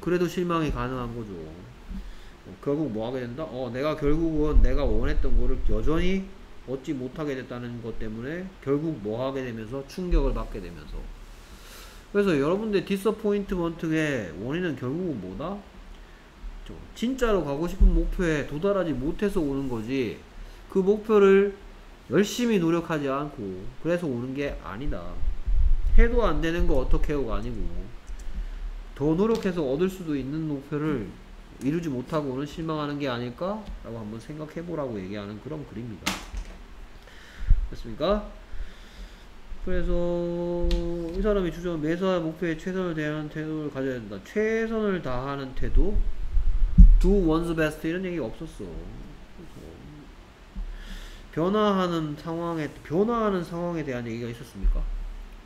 그래도 실망이 가능한 거죠. 어, 결국 뭐 하게 된다? 어, 내가 결국은 내가 원했던 거를 여전히 얻지 못하게 됐다는 것 때문에 결국 뭐 하게 되면서 충격을 받게 되면서 그래서 여러분들 디서포인트먼트의 원인은 결국은 뭐다? 저 진짜로 가고 싶은 목표에 도달하지 못해서 오는 거지 그 목표를 열심히 노력하지 않고 그래서 오는 게 아니다 해도 안 되는 거 어떻게 해요가 아니고 더 노력해서 얻을 수도 있는 목표를 이루지 못하고는 실망하는 게 아닐까? 라고 한번 생각해 보라고 얘기하는 그런 글입니다 됐습니까? 그래서 이 사람이 주장 매사의 목표에 최선을 다하는 태도를 가져야 된다. 최선을 다하는 태도, do one's best 이런 얘기가 없었어. 변화하는 상황에 변화하는 상황에 대한 얘기가 있었습니까?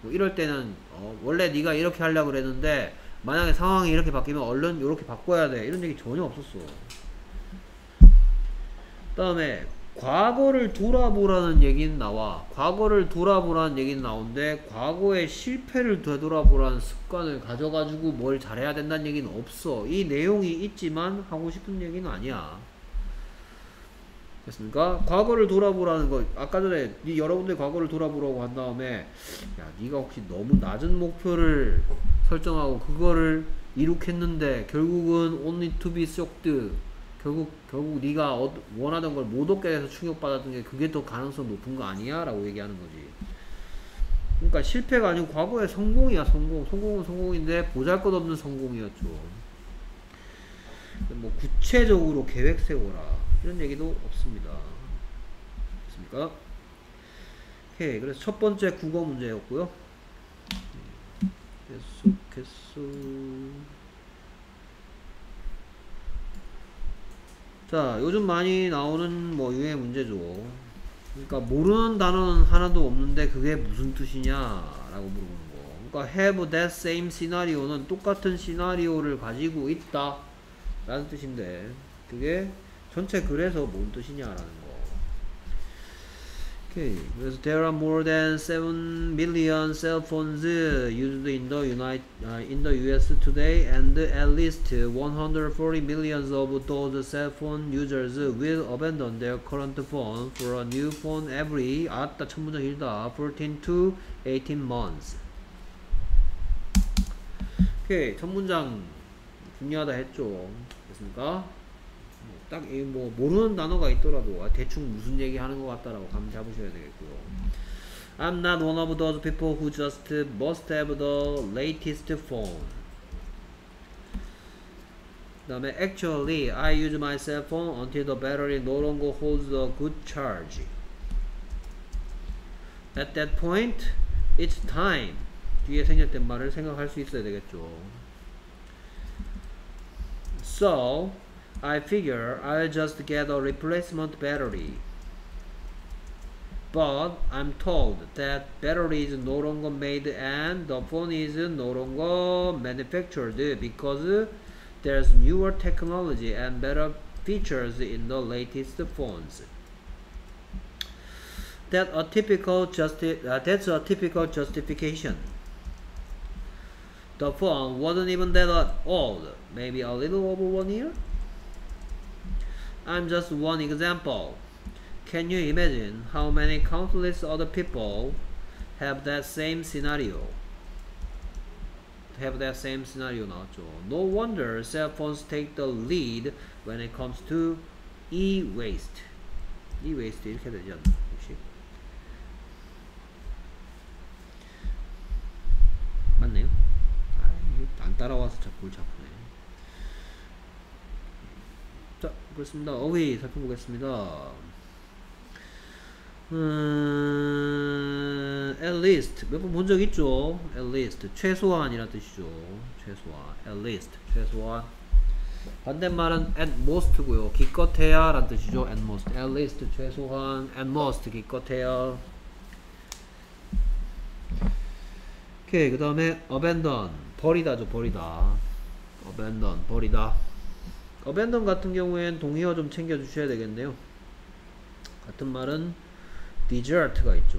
뭐 이럴 때는 어, 원래 네가 이렇게 하려고 그랬는데 만약에 상황이 이렇게 바뀌면 얼른 이렇게 바꿔야 돼 이런 얘기 전혀 없었어. 다음에 과거를 돌아보라는 얘기는 나와. 과거를 돌아보라는 얘기는 나오는데 과거의 실패를 되돌아보라는 습관을 가져가지고 뭘 잘해야 된다는 얘기는 없어. 이 내용이 있지만 하고 싶은 얘기는 아니야. 됐습니까? 과거를 돌아보라는 거 아까 전에 네 여러분들 과거를 돌아보라고 한 다음에 야 네가 혹시 너무 낮은 목표를 설정하고 그거를 이룩했는데 결국은 only to be shocked 결국 결국 네가 얻- 원하던 걸 못 얻게 돼서 충격받았던 게 그게 더 가능성 높은 거 아니야? 라고 얘기하는 거지 그러니까 실패가 아니고 과거의 성공이야 성공 성공은 성공인데 보잘것없는 성공이었죠 뭐 구체적으로 계획 세워라 이런 얘기도 없습니다 됐습니까? 오케이 그래서 첫 번째 국어 문제였고요 계속해서 자, 요즘 많이 나오는 뭐 유해 문제죠. 그러니까 모르는 단어는 하나도 없는데 그게 무슨 뜻이냐라고 물어보는 거. 그러니까 have that same scenario는 똑같은 시나리오를 가지고 있다 라는 뜻인데 그게 전체 글에서 뭔 뜻이냐라는 거. 오케이. 그래서 there are more than 7 million cell phones used in the United uh, in the US today and at least 140 millions of those cell phone users will abandon their current phone for a new phone every 아따 길다 14 to 18 months 오케이 첫 문장 중요하다 했죠 됐습니까? 딱 뭐 모르는 단어가 있더라도 아, 대충 무슨 얘기 하는 것 같다라고 감 잡으셔야 되겠고요. I'm not one of those people who just must have the latest phone. 그 다음에 actually I use my cell phone until the battery no longer holds a good charge. At that point, it's time. 뒤에 생략된 말을 생각할 수 있어야 되겠죠. So, I figure I'll just get a replacement battery. But I'm told that battery is no longer made and the phone is no longer manufactured because there's newer technology and better features in the latest phones. That a typical justi- uh, that's a typical justification. The phone wasn't even that old, maybe a little over one year. I'm just one example. Can you imagine how many countless other people have that same scenario? Have that same scenario 나왔죠. No wonder cell phones take the lead when it comes to e-waste. e-waste 이렇게 되지 않나? 혹시? 맞네요. 아, 이게 안 따라와서 자꾸 골치 그렇습니다. 어휘 살펴보겠습니다. 음, at least. 몇 번 본 적 있죠? at least. 최소한이란 뜻이죠. 최소한. at least. 최소한. 반대말은 at most고요. 기껏해야 란 뜻이죠. at most. at least. 최소한. at most. 기껏해야. 오케이. 그 다음에 abandon. 버리다죠. 버리다. abandon. 버리다 abandon 같은 경우엔 동의어 좀 챙겨 주셔야 되겠네요. 같은 말은 desert가 있죠.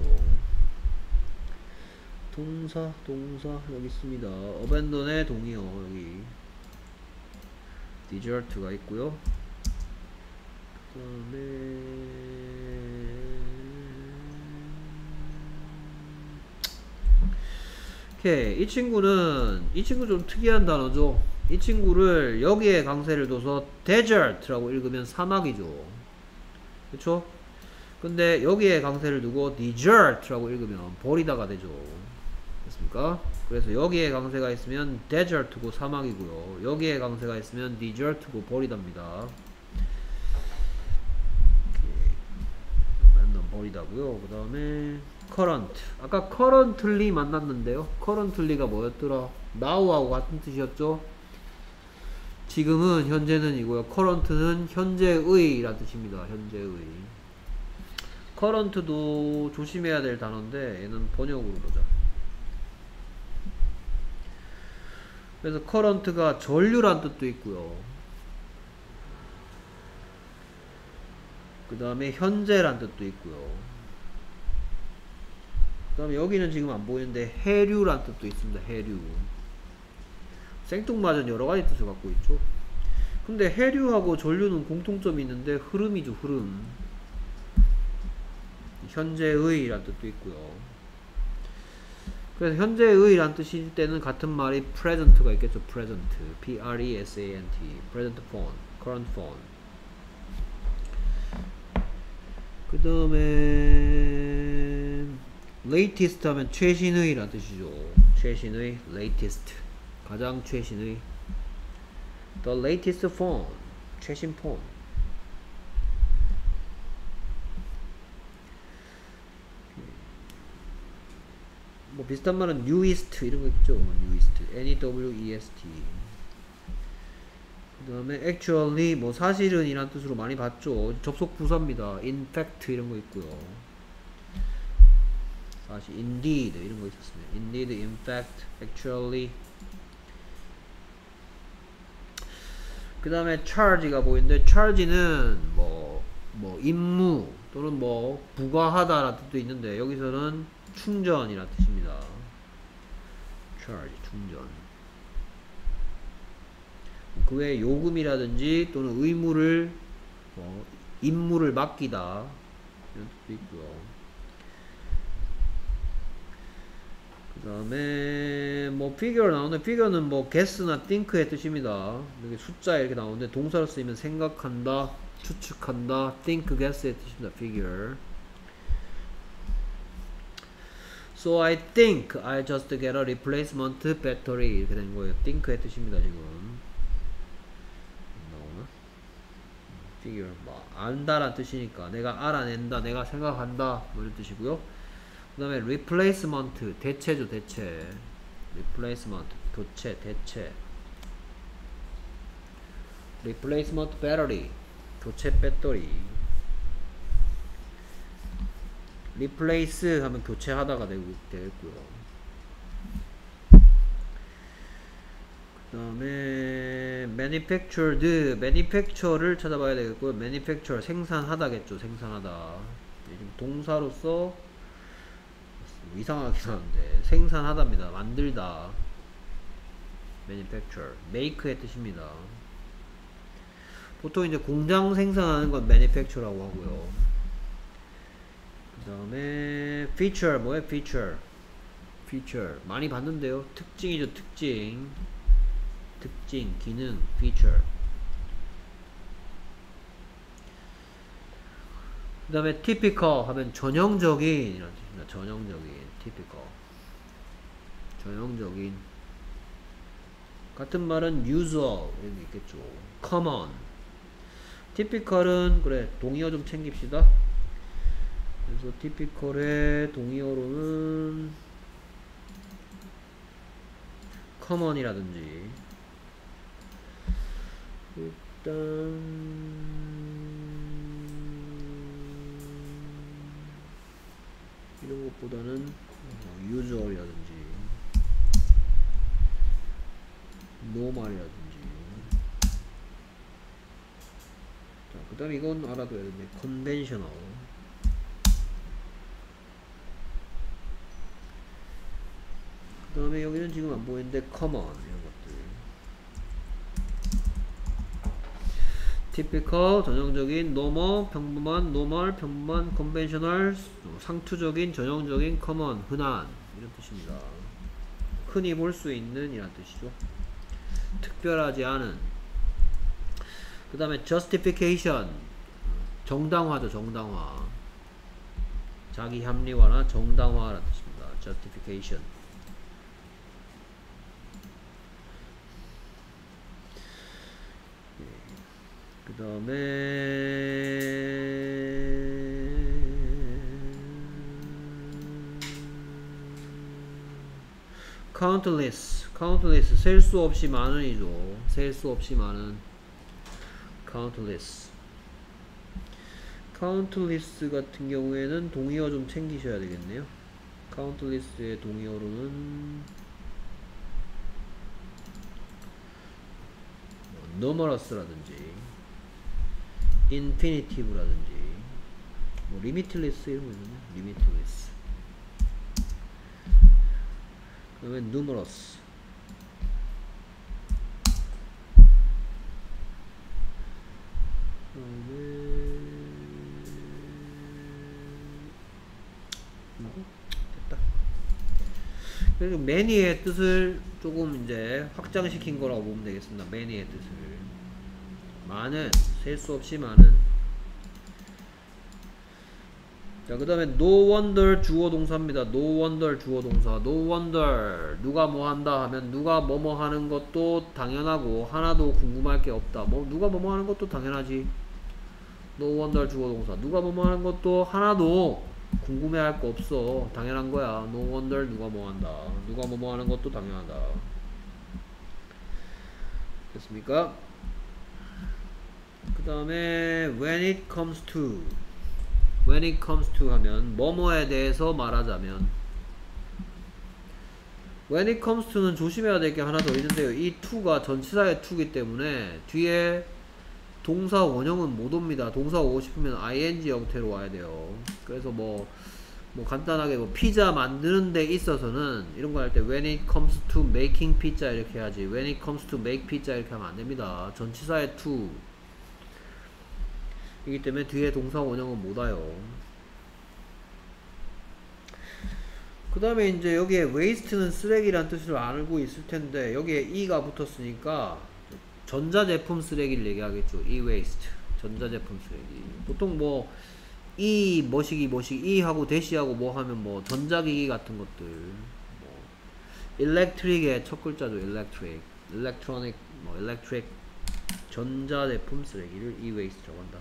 동사, 동사 여기 있습니다. abandon의 동의어 여기 desert가 있고요. 그 다음에 오케이 이 친구는 이 친구 좀 특이한 단어죠. 이 친구를 여기에 강세를 둬서 desert라고 읽으면 사막이죠. 그쵸? 근데 여기에 강세를 두고 desert라고 읽으면 버리다가 되죠. 됐습니까? 그래서 여기에 강세가 있으면 desert고 사막이고요. 여기에 강세가 있으면 desert고 버리답니다. 버리다고요. 그 다음에 current. 아까 currently 만났는데요. currently가 뭐였더라? now하고 같은 뜻이었죠? 지금은 현재는 이고요. current는 현재의 라는 뜻입니다. 현재의. current도 조심해야 될 단어인데 얘는 번역으로 보자. 그래서 current가 전류란 뜻도 있고요. 그 다음에 현재란 뜻도 있고요. 그 다음에 여기는 지금 안 보이는데 해류란 뜻도 있습니다. 해류. 생뚱맞은 여러 가지 뜻을 갖고 있죠. 근데 해류하고 전류는 공통점이 있는데 흐름이죠, 흐름. 현재의란 뜻도 있고요. 그래서 현재의란 뜻일 때는 같은 말이 present가 있겠죠. present, p-r-e-s-a-n-t, present form, current form. 그 다음에 latest 하면 최신의란 뜻이죠. 최신의, latest, 가장 최신의. the latest form, 최신 폼. 뭐 비슷한 말은 newest 이런 거 있죠. newest, n-e-w-e-s-t. 그 다음에 actually 뭐 사실은 이란 뜻으로 많이 봤죠. 접속 부사입니다. in fact 이런 거 있고요. 사실 indeed 이런 거 있었습니다. indeed, in fact, actually. 그 다음에 charge가 보이는데 charge는 뭐, 뭐 임무 또는 뭐 부과하다 라는 뜻도 있는데 여기서는 충전이라는 뜻입니다. charge 충전. 그 외에 요금이라든지 또는 의무를 뭐 임무를 맡기다 이런 뜻도 있고요. 그 다음에 뭐 figure 나오는데 figure는 뭐 guess나 think의 뜻입니다. 여기 숫자 이렇게 나오는데 동사로 쓰이면 생각한다, 추측한다, think, guess의 뜻입니다. figure. So I think I just get a replacement battery 이렇게 된 거예요. think의 뜻입니다. 지금 나오나? figure 뭐 안다란 뜻이니까 내가 알아낸다, 내가 생각한다 뭐 이런 뜻이고요. 그 다음에 replacement 대체죠 대체 replacement 교체 대체 replacement battery 교체 배터리 replace 하면 교체하다가 되고 되겠고요 그 다음에 manufactured manufacture를 찾아봐야 되겠고요 manufacture 생산하다겠죠 생산하다 지금 동사로서 이상하긴 한데 생산하답니다. 만들다. manufacture, make의 뜻입니다. 보통 이제 공장 생산하는 건 manufacture라고 하고요. 그 다음에 feature 뭐예요? feature, feature 많이 봤는데요. 특징이죠, 특징. 특징, 기능, feature. 그 다음에 typical 하면 전형적인 이런. 전형적인 typical 전형적인 같은 말은 usual 이런 게 있겠죠. common typical은 그래 동의어 좀 챙깁시다. 그래서 typical의 동의어로는 common이라든지 일단 이런 것보다는 어, usual이라든지 normal이라든지. 자, 그 다음에 이건 알아둬야 되네 conventional. 그 다음에 여기는 지금 안 보이는데 common. 이런 것들 typical 전형적인 normal 평범한 normal 평범한 conventional 상투적인 전형적인 common 흔한 이런 뜻입니다. 흔히 볼 수 있는 이란 뜻이죠. 특별하지 않은. 그 다음에 justification 정당화죠 정당화. 자기 합리화나 정당화라는 뜻입니다. justification 그 다음에 countless, countless 셀 수 없이 많은이죠. 셀 수 없이 많은 countless. countless 같은 경우에는 동의어 좀 챙기셔야 되겠네요. countless의 동의어로는 뭐 numerous라든지 infinitive라든지. 뭐 limitless 이런 거 있는데 limitless 그 다음에 numerous 그다음에 이거? 됐다. 그래서 many의 뜻을 조금 이제 확장시킨 거라고 보면 되겠습니다. many의 뜻을 많은 셀 수 없이 많은 자, 그 다음에 no wonder 주어 동사입니다. no wonder 주어 동사. no wonder. 누가 뭐 한다 하면 누가 뭐뭐 하는 것도 당연하고 하나도 궁금할 게 없다. 뭐 누가 뭐뭐 하는 것도 당연하지. no wonder 주어 동사. 누가 뭐뭐 하는 것도 하나도 궁금해 할 거 없어. 당연한 거야. no wonder 누가 뭐 한다. 누가 뭐뭐 하는 것도 당연하다. 됐습니까? 그 다음에 when it comes to when it comes to 하면 뭐뭐에 대해서 말하자면 when it comes to는 조심해야 될 게 하나 더 있는데요. 이 to가 전치사의 to이기 때문에 뒤에 동사 원형은 못 옵니다. 동사 오고 싶으면 ing 형태로 와야 돼요. 그래서 뭐, 뭐 간단하게 뭐 피자 만드는 데 있어서는 이런 거 할 때 when it comes to making pizza 이렇게 해야지. when it comes to make pizza 이렇게 하면 안 됩니다. 전치사의 to 이기 때문에 뒤에 동사 원형은 못 와요. 그 다음에 이제 여기에 waste는 쓰레기란 뜻을 알고 있을 텐데 여기에 e가 붙었으니까 전자제품 쓰레기를 얘기하겠죠. e-waste. 전자제품 쓰레기. 보통 뭐 e 뭐시기 뭐시기 e 하고 대시하고 뭐 하면 뭐 전자기기 같은 것들 뭐 electric의 첫 글자죠. electric. electronic 뭐 electric 전자제품 쓰레기를 e-waste라고 한다.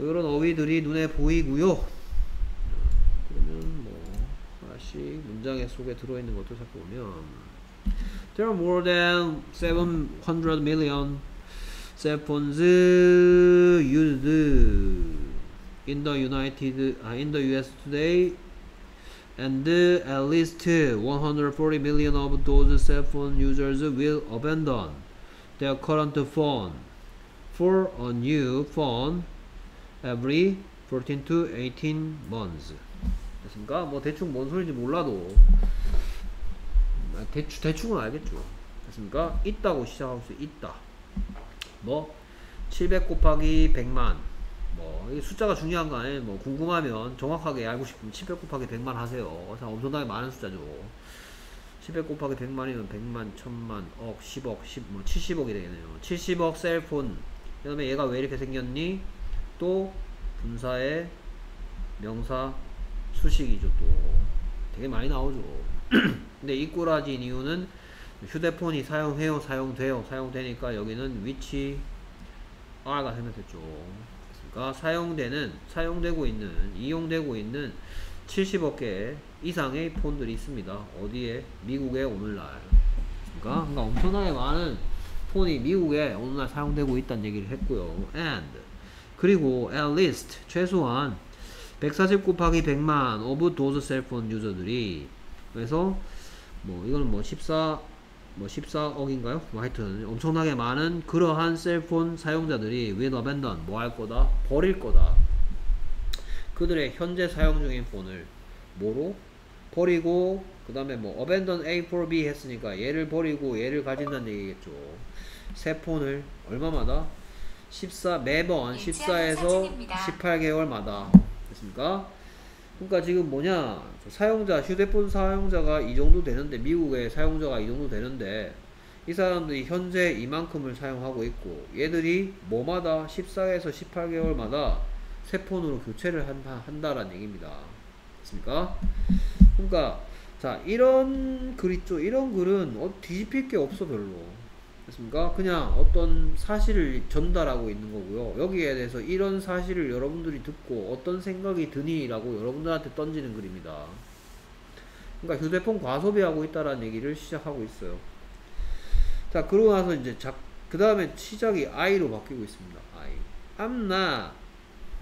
뭐 이런 어휘들이 눈에 보이고요. 그러면 뭐 하나씩 문장의 속에 들어있는 것도 살펴보면 There are more than 700 million cell phones used in the United uh, in the US today and at least 140 million of those cell phone users will abandon their current phone for a new phone every 14 to 18 months. 됐습니까? 뭐 대충 뭔 소리인지 몰라도 아, 대충 대충은 알겠죠. 됐습니까? 있다고 시작하고 있어요. 있다. 뭐 700 곱하기 100만. 뭐 이게 숫자가 중요한 거 아니에요. 뭐 궁금하면 정확하게 알고 싶으면 700 곱하기 100만 하세요. 엄청나게 많은 숫자죠. 700 곱하기 100만이면 100만, 1000만, 억, 10억, 10, 뭐 70억이 되겠네요. 70억 셀폰. 그 다음에 얘가 왜 이렇게 생겼니? 또 분사의 명사 수식이죠 또 되게 많이 나오죠 근데 이 꼬라지인 이유는 휴대폰이 사용해요 사용돼요 사용되니까 여기는 위치 R가 생겼겠죠 그러니까 사용되는 사용되고 있는 이용되고 있는 70억 개 이상의 폰들이 있습니다. 어디에? 미국에 오늘날. 그러니까, 그러니까 엄청나게 많은 폰이 미국에 오늘날 사용되고 있다는 얘기를 했고요. and 그리고 at least 최소한 140 곱하기 100만 of those 셀폰 유저들이 그래서 뭐 이거는 뭐 14, 뭐 14억인가요? 뭐 하여튼 엄청나게 많은 그러한 셀폰 사용자들이 will abandon 뭐 할 거다? 버릴 거다. 그들의 현재 사용 중인 폰을 뭐로? 버리고 그 다음에 뭐 abandon A for B 했으니까 얘를 버리고 얘를 가진다는 얘기겠죠. 새 폰을 얼마마다? 14 매번 일치하는 14에서 사진입니다. 18개월마다 됐습니까? 그러니까 지금 뭐냐 사용자 휴대폰 사용자가 이 정도 되는데 미국의 사용자가 이 정도 되는데 이 사람들이 현재 이만큼을 사용하고 있고 얘들이 뭐마다 14에서 18개월마다 새 폰으로 교체를 한다, 한다라는 얘기입니다. 됐습니까? 그러니까 자 이런 글 있죠 이런 글은 어, 뒤집힐 게 없어 별로 됐습니까? 그냥 어떤 사실을 전달하고 있는 거고요. 여기에 대해서 이런 사실을 여러분들이 듣고 어떤 생각이 드니 라고 여러분들한테 던지는 글입니다. 그러니까 휴대폰 과소비하고 있다라는 얘기를 시작하고 있어요. 자, 그러고 나서 이제 그 다음에 시작이 I로 바뀌고 있습니다. I. I'm not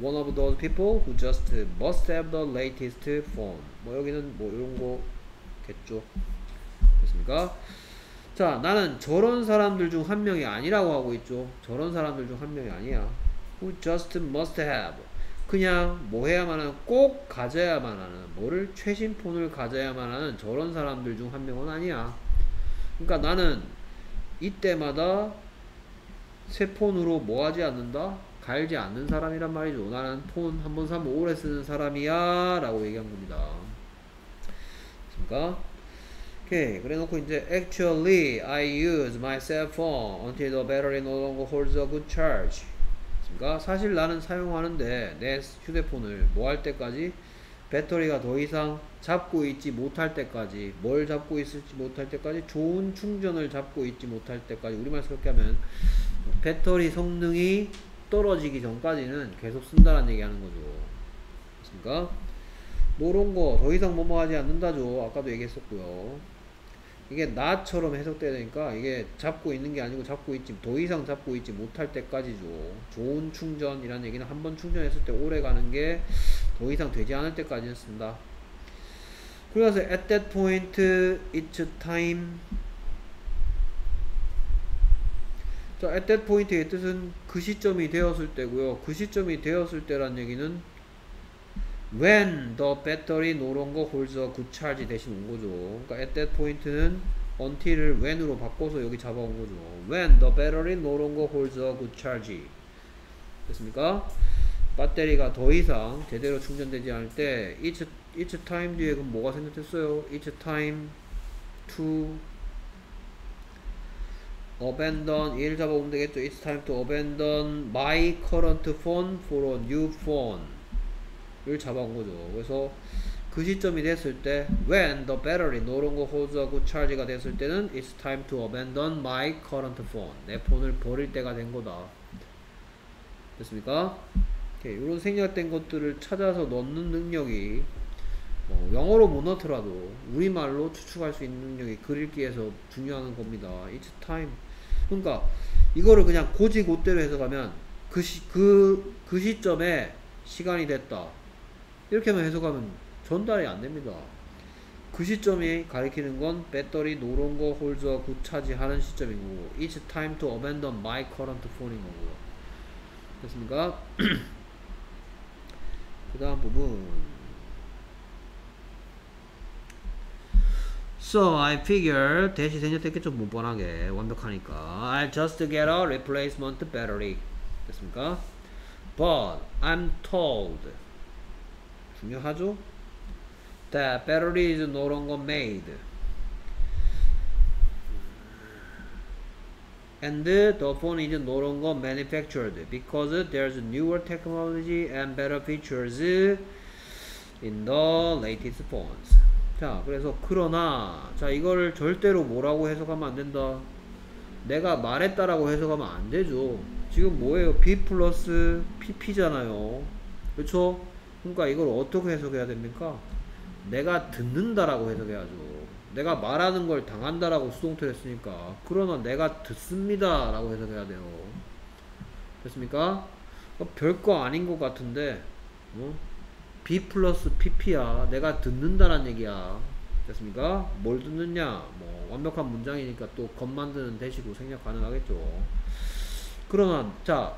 one of those people who just must have the latest phone. 뭐 여기는 뭐 이런 거겠죠. 됐습니까? 자, 나는 저런 사람들 중 한 명이 아니라고 하고 있죠. 저런 사람들 중 한 명이 아니야. Who just must have. 그냥 뭐 해야만 하는, 꼭 가져야만 하는, 뭐를 최신 폰을 가져야만 하는 저런 사람들 중 한 명은 아니야. 그러니까 나는 이때마다 새 폰으로 뭐 하지 않는다? 갈지 않는 사람이란 말이죠. 나는 폰 한 번 사면 오래 쓰는 사람이야. 라고 얘기한 겁니다. 됐습니까? 오케이. 그래 놓고 이제 actually I use my cell phone until the battery no longer holds a good charge. 그러니까 사실 나는 사용하는데 내 휴대폰을 뭐 할 때까지 배터리가 더 이상 잡고 있지 못할 때까지 뭘 잡고 있을지 못할 때까지 좋은 충전을 잡고 있지 못할 때까지 우리말 그렇게 하면 배터리 성능이 떨어지기 전까지는 계속 쓴다는 얘기 하는 거죠. 그렇습니까? 노런 거 더 이상 뭐뭐 하지 않는다죠. 아까도 얘기했었고요 이게 나처럼 해석돼야 되니까 이게 잡고 있는 게 아니고 잡고 있지 더 이상 잡고 있지 못할 때까지죠 좋은 충전이라는 얘기는 한 번 충전했을 때 오래 가는 게 더 이상 되지 않을 때까지는 쓴다. 그래서 at that point it's time. 자 at that point의 뜻은 그 시점이 되었을 때고요. 그 시점이 되었을 때란 얘기는 when the battery no longer holds a good charge 대신 온 거죠. 그러니까 at that point는 until을 when으로 바꿔서 여기 잡아온 거죠. when the battery no longer holds a good charge. 됐습니까? 배터리가 더 이상 제대로 충전되지 않을 때 it's, it's time 뒤에 그럼 뭐가 생겼어요? it's time to abandon 얘를 잡아오면 되겠죠. it's time to abandon my current phone for a new phone. 를 잡아온 거죠. 그래서 그 시점이 됐을 때 when the battery no longer holds a good charge가 됐을 때는 it's time to abandon my current phone. 내 폰을 버릴 때가 된 거다. 됐습니까? 오케이, 이런 생략된 것들을 찾아서 넣는 능력이 뭐 영어로 못 넣더라도 우리말로 추측할 수 있는 능력이 글읽기에서 중요한 겁니다. It's time. 그러니까 이거를 그냥 고지고대로 해석하면 그, 시, 그, 그 시점에 시간이 됐다. 이렇게만 해석하면 전달이 안 됩니다. 그 시점이 가리키는 건 배터리 노롱거 홀저 구차지하는 시점인 거고 It's time to abandon my current phone인 거고요. 됐습니까? 그 다음 부분 So I figure 대시 생략됐겠죠 못 뻔하게 완벽하니까 I'll just get a replacement battery 됐습니까? But I'm told 중요하죠? That battery is no longer made. And the phone is no longer manufactured because there's newer technology and better features in the latest phones. 자, 그래서 그러나 자 이거를 절대로 뭐라고 해석하면 안 된다. 내가 말했다라고 해석하면 안 되죠. 지금 뭐예요? B 플러스 PP잖아요. 그렇죠? 그러니까 이걸 어떻게 해석해야 됩니까? 내가 듣는다라고 해석해야죠. 내가 말하는 걸 당한다라고 수동태를 했으니까 그러나 내가 듣습니다라고 해석해야 돼요. 됐습니까? 어, 별거 아닌 것 같은데 어? B 플러스 PP야. 내가 듣는다란 얘기야. 됐습니까? 뭘 듣느냐? 뭐 완벽한 문장이니까 또 것 만드는 that으로 생략 가능하겠죠. 그러나 자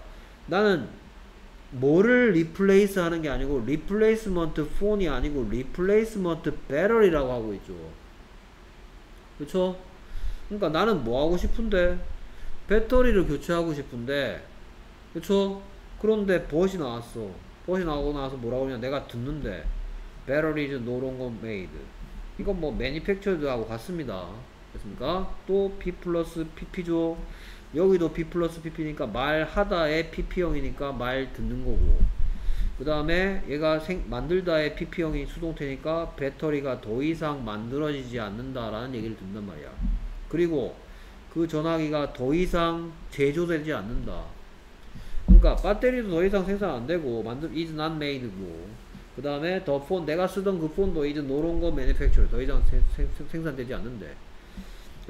나는 뭐를 replace 하는 게 아니고 replacement phone이 아니고 replacement battery라고 하고 있죠. 그쵸? 그러니까 나는 뭐 하고 싶은데 배터리를 교체하고 싶은데 그쵸? 그런데 but이 나왔어. but이 나오고 나서 뭐라고 하냐 내가 듣는데 battery is no longer made 이건 뭐 manufactured하고 같습니다. 됐습니까? 또 P 플러스 PP죠. 여기도 B 플러스 PP니까 말하다의 PP형이니까 말 듣는 거고. 그 다음에 얘가 생, 만들다의 PP형이 수동태니까 배터리가 더 이상 만들어지지 않는다라는 얘기를 듣는단 말이야. 그리고 그 전화기가 더 이상 제조되지 않는다. 그러니까 배터리도 더 이상 생산 안 되고 만들 is not made고. 그 다음에 더 폰 내가 쓰던 그 폰도 is no longer manufactured 더 이상 생, 생, 생산되지 않는데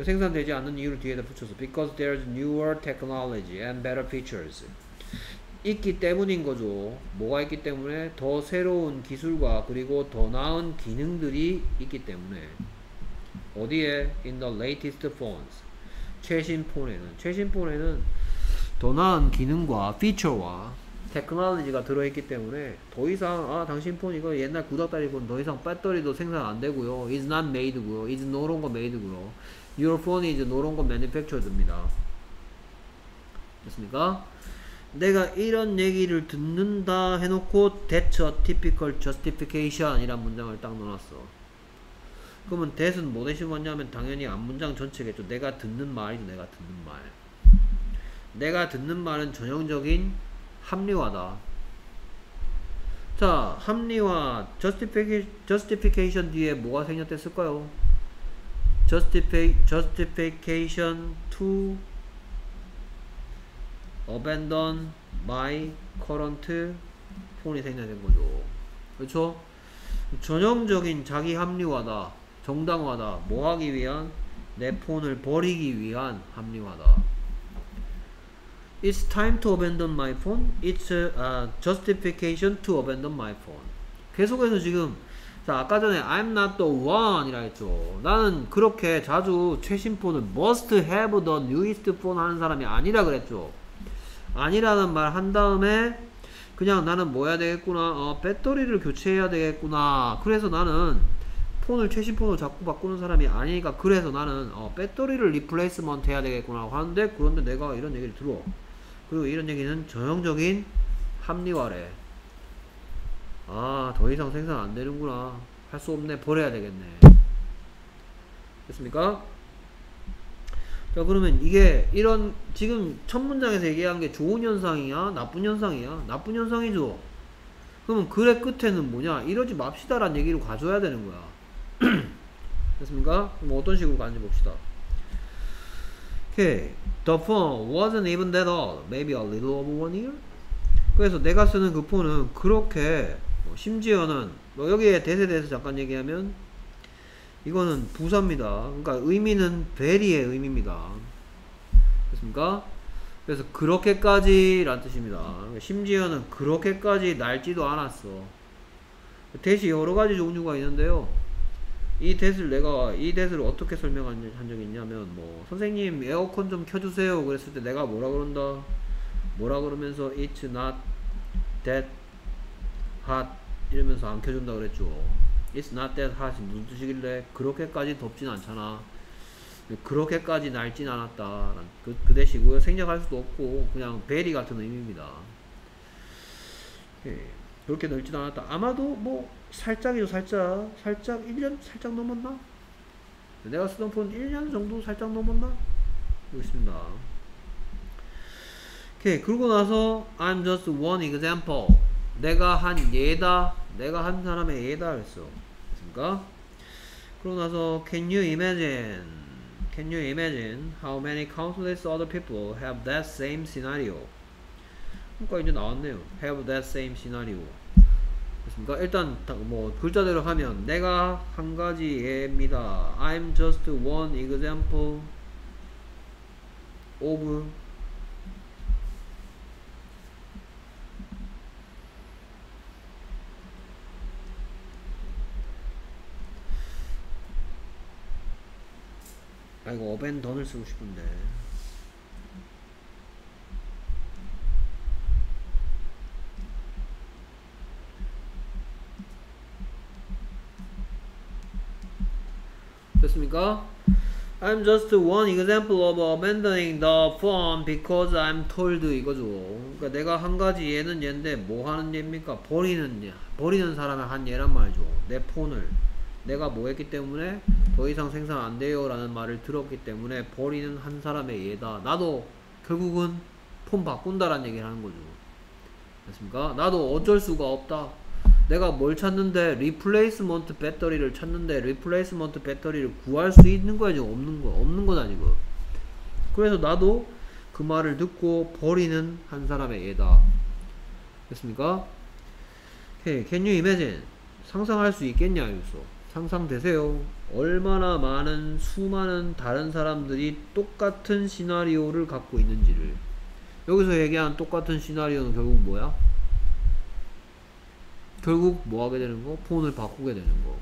생산되지 않는 이유를 뒤에다 붙여서 because there's newer technology and better features. 있기 때문인 거죠. 뭐가 있기 때문에? 더 새로운 기술과 그리고 더 나은 기능들이 있기 때문에. 어디에? in the latest phones. 최신 폰에는. 최신 폰에는 더 나은 기능과 피처와 테크놀로지가 들어있기 때문에 더 이상 아 당신 폰 이거 옛날 구닥다리 폰 더 이상 배터리도 생산 안 되고요. Is not made고요. Is no longer made고요 your phone is longer manufactured입니다 됐습니까? 내가 이런 얘기를 듣는다 해놓고 that's a typical justification 이란 문장을 딱 넣어놨어 그러면 that은 뭐 대신 왔냐면 당연히 앞 문장 전체겠죠 내가 듣는 말이죠 내가 듣는 말 내가 듣는 말은 전형적인 합리화다. 자, 합리화, justification, justification 뒤에 뭐가 생략됐을까요? Justification to abandon my current 폰이 생략된 거죠. 그렇죠? 전형적인 자기 합리화다. 정당화다. 뭐 하기 위한? 내 폰을 버리기 위한 합리화다. It's time to abandon my phone. It's a uh, justification to abandon my phone. 계속해서 지금 자 아까 전에 I'm not the one이라 했죠. 나는 그렇게 자주 최신 폰을 must have the newest phone 하는 사람이 아니라 그랬죠. 아니라는 말 한 다음에 그냥 나는 뭐 해야 되겠구나. 어, 배터리를 교체해야 되겠구나. 그래서 나는 폰을 최신 폰으로 자꾸 바꾸는 사람이 아니니까 그래서 나는 어, 배터리를 replacement 해야 되겠구나 하는데 그런데 내가 이런 얘기를 들어. 그리고 이런 얘기는 전형적인 합리화래. 아, 더 이상 생산 안 되는구나. 할 수 없네. 버려야 되겠네. 됐습니까? 자, 그러면 이게 이런 지금 첫 문장에서 얘기한 게 좋은 현상이야? 나쁜 현상이야? 나쁜 현상이죠? 그러면 글의 끝에는 뭐냐? 이러지 맙시다 라는 얘기를 가져야 되는 거야. 됐습니까? 그럼 어떤 식으로 가는지 봅시다. 오케이. The phone wasn't even that old. Maybe a little over one year. 그래서 내가 쓰는 그 폰은 그렇게 뭐 심지어는 뭐 여기에 대세 대해서 잠깐 얘기하면 이거는 부사입니다. 그러니까 의미는 very의 의미입니다. 됐습니까? 그래서 그렇게까지 란 뜻입니다. 심지어는 그렇게까지 낡지도 않았어. 대시 여러 가지 종류가 있는데요. 이 대을 내가 이 대을 어떻게 설명한 한 적이 있냐면 뭐 선생님 에어컨 좀 켜주세요 그랬을 때 내가 뭐라 그런다 뭐라 그러면서 it's not that hot 이러면서 안 켜준다 그랬죠. It's not that hot 무슨 뜻이길래 그렇게까지 덥진 않잖아. 그렇게까지 낡진 않았다. 그, 그 대시고요. 생략할 수도 없고 그냥 베리 같은 의미입니다. 예, 그렇게 넓진 않았다. 아마도 뭐 살짝이죠 살짝. 살짝 1년 살짝 넘었나? 내가 쓰던 폰 1년 정도 살짝 넘었나? 그렇습니다. 오케이 그러고 나서 I'm just one example 내가 한 예다 내가 한 사람의 예다 그랬어 됐습니까? 그러고 나서 Can you imagine Can you imagine how many countless other people have that same scenario 그러니까 이제 나왔네요. have that same scenario. 됐습니까? 일단 다- 뭐 글자대로 하면 내가 한 가지 예입니다. I'm just one example of 아 이거 어벤 던을 쓰고 싶은데 됐습니까? I'm just one example of abandoning the phone because I'm told 이거죠. 그러니까 내가 한 가지 얘는 얘인데 뭐 하는 얘입니까? 버리는 얘. 버리는 사람의 한 얘란 말이죠. 내 폰을 내가 뭐 했기 때문에 더 이상 생산 안 돼요 라는 말을 들었기 때문에 버리는 한 사람의 예다. 나도 결국은 폰 바꾼다라는 얘기를 하는 거죠. 됐습니까? 나도 어쩔 수가 없다. 내가 뭘 찾는데 replacement battery를 찾는데 replacement battery를 구할 수 있는 거야 지금 없는 거 없는 건 아니고 그래서 나도 그 말을 듣고 버리는 한 사람의 예다 됐습니까? 오케이 can you imagine 상상할 수 있겠냐 여기서 상상되세요 얼마나 많은 수많은 다른 사람들이 똑같은 시나리오를 갖고 있는지를 여기서 얘기한 똑같은 시나리오는 결국 뭐야? 결국 뭐 하게 되는 거? 폰을 바꾸게 되는 거.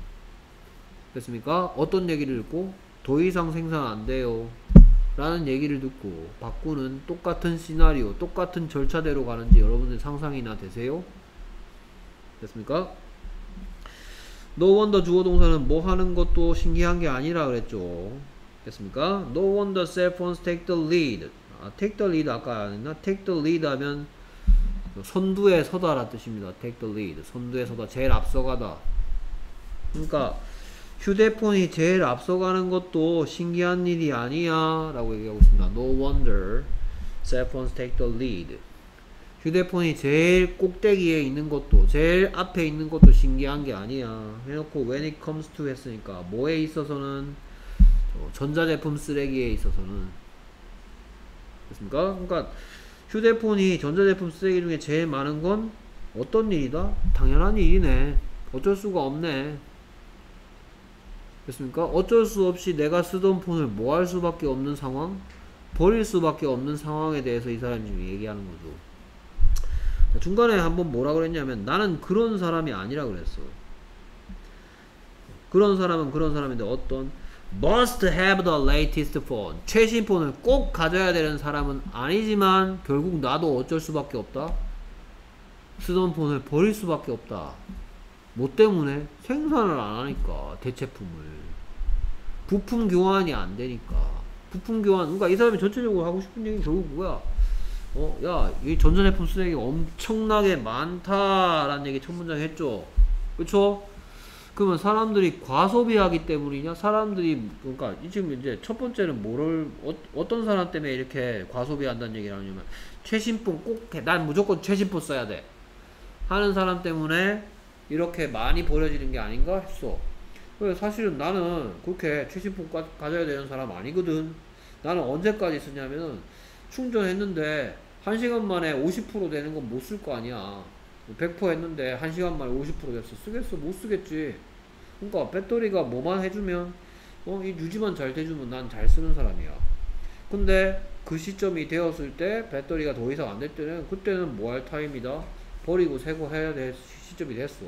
됐습니까? 어떤 얘기를 듣고 더 이상 생산 안 돼요. 라는 얘기를 듣고 바꾸는 똑같은 시나리오, 똑같은 절차대로 가는지 여러분들 상상이나 되세요? 됐습니까? No wonder 주어 동사는 뭐 하는 것도 신기한 게 아니라 그랬죠. 됐습니까? No wonder cell phones take the lead. 아, take the lead 아까 안 했나? take the lead 하면 선두에 서다라 뜻입니다. take the lead. 선두에 서다. 제일 앞서가다. 그러니까 휴대폰이 제일 앞서가는 것도 신기한 일이 아니야 라고 얘기하고 있습니다. No wonder cell phones take the lead. 휴대폰이 제일 꼭대기에 있는 것도 제일 앞에 있는 것도 신기한 게 아니야. 해놓고 when it comes to 했으니까 뭐에 있어서는 어, 전자제품 쓰레기에 있어서는 됐습니까? 그러니까 휴대폰이 전자제품 쓰레기 중에 제일 많은 건 어떤 일이다? 당연한 일이네. 어쩔 수가 없네. 됐습니까? 어쩔 수 없이 내가 쓰던 폰을 뭐 할 수밖에 없는 상황? 버릴 수밖에 없는 상황에 대해서 이 사람이 지금 얘기하는 거죠. 자, 중간에 한번 뭐라 그랬냐면 나는 그런 사람이 아니라 그랬어. 그런 사람은 그런 사람인데 어떤 must have the latest phone 최신 폰을 꼭 가져야 되는 사람은 아니지만 결국 나도 어쩔 수밖에 없다. 쓰던 폰을 버릴 수밖에 없다. 뭐 때문에 생산을 안 하니까 대체품을 부품 교환이 안 되니까 부품 교환 그러니까 이 사람이 전체적으로 하고 싶은 얘기 결국 뭐야? 어, 야, 이 전자제품 쓰레기 엄청나게 많다라는 얘기 첫 문장 했죠. 그쵸? 그러면 사람들이 과소비하기 때문이냐? 사람들이, 그러니까, 이 지금 이제 첫 번째는 뭐를, 어, 떤 사람 때문에 이렇게 과소비한다는 얘기를 하냐면, 최신폰 꼭 해. 난 무조건 최신폰 써야 돼. 하는 사람 때문에 이렇게 많이 버려지는 게 아닌가 했어. 그래서 사실은 나는 그렇게 최신폰 가, 가져야 되는 사람 아니거든. 나는 언제까지 쓰냐면은, 충전했는데 1시간 만에 50% 되는 건 못 쓸 거 아니야. 100% 했는데 1시간 만에 50% 됐어. 쓰겠어? 못 쓰겠지. 그러니까 배터리가 뭐만 해주면 어, 이 유지만 잘 돼주면 난 잘 쓰는 사람이야. 근데 그 시점이 되었을 때 배터리가 더 이상 안 될 때는 그때는 뭐 할 타임이다? 버리고 새거 해야 될 시점이 됐어.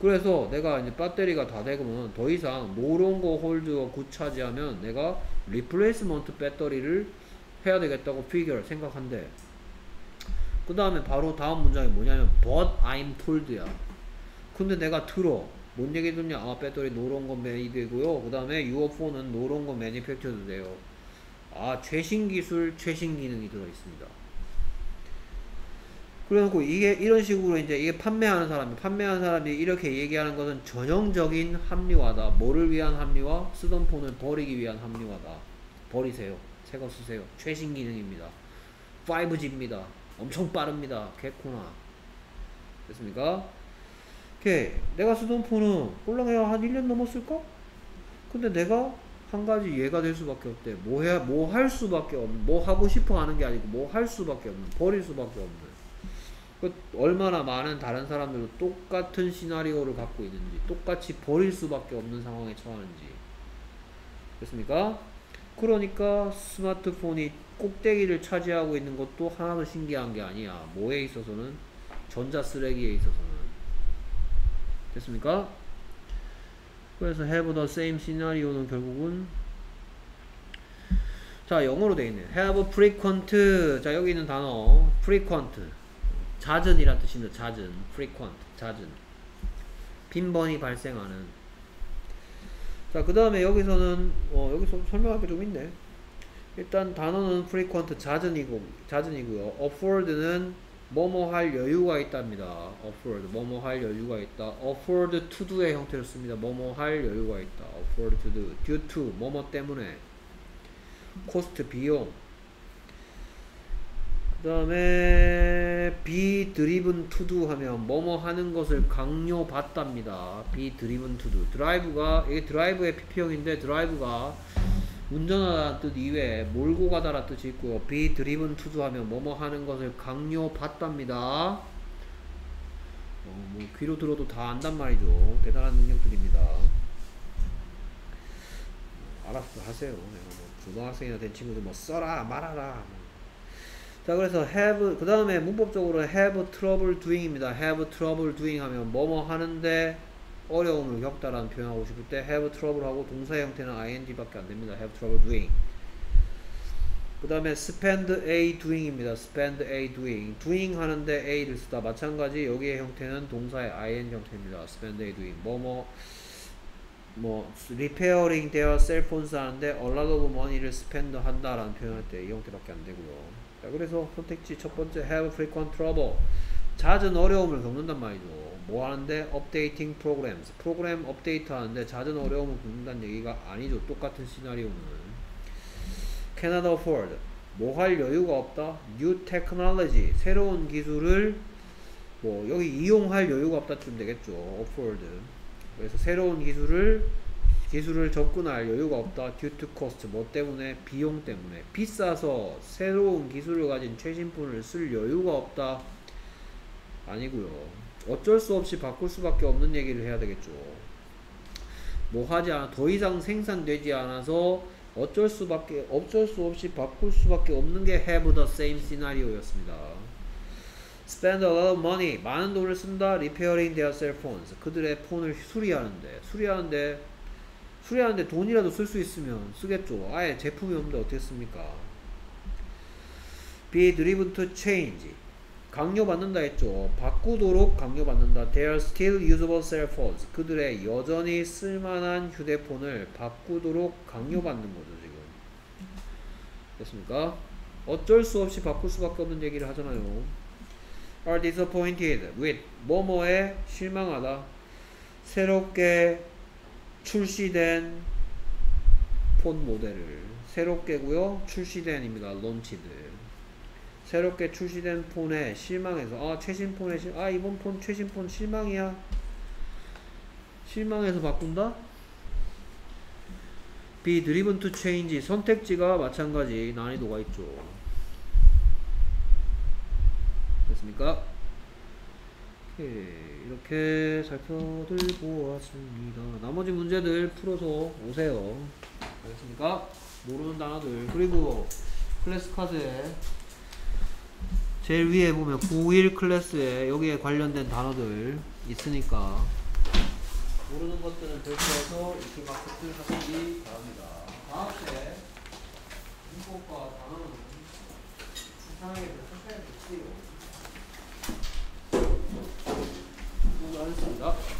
그래서 내가 이제 배터리가 다 되면 더 이상 노롱고 홀드가 구차지하면 내가 replacement battery를 해야 되겠다고 figure를 생각한대. 그 다음에 바로 다음 문장이 뭐냐면 But I'm told야. 근데 내가 들어. 뭔 얘기 듣냐? 아 배터리 no longer manufactured 되고요. 그 다음에 phone은 no longer manufactured 돼요. 아 최신 기술, 최신 기능이 들어 있습니다. 그래놓고 이게 이런 식으로 이제 이게 판매하는 사람이 판매하는 사람이 이렇게 얘기하는 것은 전형적인 합리화다. 뭐를 위한 합리화? 쓰던 폰을 버리기 위한 합리화다. 버리세요. 새거 쓰세요. 최신 기능입니다. 5G입니다. 엄청 빠릅니다. 개코나. 됐습니까? 오케이. 내가 쓰던 폰은 꼴랑해야 한 1년 넘었을까? 근데 내가 한 가지 얘가 될 수밖에 없대. 뭐 해, 뭐 할 수밖에 없는, 뭐 하고 싶어 하는 게 아니고 뭐 할 수밖에 없는, 버릴 수밖에 없는. 그 얼마나 많은 다른 사람들도 똑같은 시나리오를 갖고 있는지 똑같이 버릴 수밖에 없는 상황에 처하는지 됐습니까? 그러니까 스마트폰이 꼭대기를 차지하고 있는 것도 하나도 신기한 게 아니야. 뭐에 있어서는? 전자 쓰레기에 있어서는. 됐습니까? 그래서 have the same scenario는 결국은 자 영어로 되어 있네. have frequent. 자 여기 있는 단어. frequent. 잦은이란 뜻입니다. 잦은. frequent. 잦은. 빈번히 발생하는 자 그 다음에 여기서는 어 여기서 설명할 게 좀 있네. 일단 단어는 frequent 잦은이고 잦은이고요. afford는 뭐뭐 할 여유가 있답니다. afford 뭐뭐 할 여유가 있다. afford to do의 형태를 씁니다. 뭐뭐 할 여유가 있다. afford to do due to 뭐뭐 때문에. cost 비용 그 다음에 be driven to do 하면 뭐뭐 하는 것을 강요받답니다. be driven to do. 드라이브가 이게 드라이브의 PP형인데 드라이브가 운전하다는 뜻 이외에 몰고 가다라는 뜻이 있고요. be driven to do 하면 뭐뭐 하는 것을 강요받답니다. 어, 뭐 귀로 들어도 다 안단 말이죠. 대단한 능력들입니다. 알아서 하세요. 뭐 고등학생이나 된 친구들 뭐 써라 말아라. 뭐. 자 그래서 have 그 다음에 문법적으로 have trouble doing입니다. have trouble doing 하면 뭐뭐 하는데 어려움을 겪다라는 표현하고 싶을 때 have trouble 하고 동사 형태는 ing밖에 안 됩니다. have trouble doing. 그 다음에 spend a doing입니다. spend a doing. doing 하는데 a를 쓰다 마찬가지 여기의 형태는 동사의 ing 형태입니다. spend a doing. 뭐뭐 뭐 repairing their cell phones 하는데 a lot of money를 spend 한다라는 표현할 때 이 형태밖에 안 되고요. 자, 그래서 선택지 첫 번째 have frequent trouble 잦은 어려움을 겪는단 말이죠. 뭐 하는데 updating programs 프로그램 업데이트 하는데 잦은 어려움을 겪는다는 얘기가 아니죠. 똑같은 시나리오는 cannot afford 뭐 할 여유가 없다. new technology 새로운 기술을 뭐 여기 이용할 여유가 없다 좀 되겠죠. afford 그래서 새로운 기술을 기술을 접근할 여유가 없다. due to cost 뭐 때문에 비용 때문에 비싸서 새로운 기술을 가진 최신폰을 쓸 여유가 없다. 아니고요. 어쩔 수 없이 바꿀 수밖에 없는 얘기를 해야 되겠죠. 뭐 하지 않아 더 이상 생산되지 않아서 어쩔 수밖에 어쩔 수 없이 바꿀 수밖에 없는 게 have the same scenario였습니다. spend a lot of money 많은 돈을 쓴다 repairing their cell phones 그들의 폰을 수리하는데 수리하는데 수리하는데 돈이라도 쓸 수 있으면 쓰겠죠. 아예 제품이 없는데 어떻게 씁니까? Be driven to change. 강요받는다 했죠. 바꾸도록 강요받는다. They are still usable cell phones. 그들의 여전히 쓸만한 휴대폰을 바꾸도록 강요받는 거죠 지금. 됐습니까? 어쩔 수 없이 바꿀 수밖에 없는 얘기를 하잖아요. Are disappointed with. 뭐뭐에 실망하다. 새롭게 출시된 폰 모델을 새롭게고요. 출시된입니다. 론치드. 새롭게 출시된 폰에 실망해서 아 최신 폰에 실, 아 이번 폰 최신 폰 실망이야. 실망해서 바꾼다? be driven to change. 선택지가 마찬가지. 난이도가 있죠. 됐습니까? 오케이, 이렇게 살펴들 보았습니다. 나머지 문제들 풀어서 오세요. 알겠습니까? 모르는 단어들 그리고 클래스 카드에 제일 위에 보면 91 클래스에 여기에 관련된 단어들 있으니까 모르는 것들은 별표해서 이렇게 마크를 하시기 바랍니다. 다음 주에 문법과 단어는 추상하게 설명해 드릴게요. 수고 하셨습니다.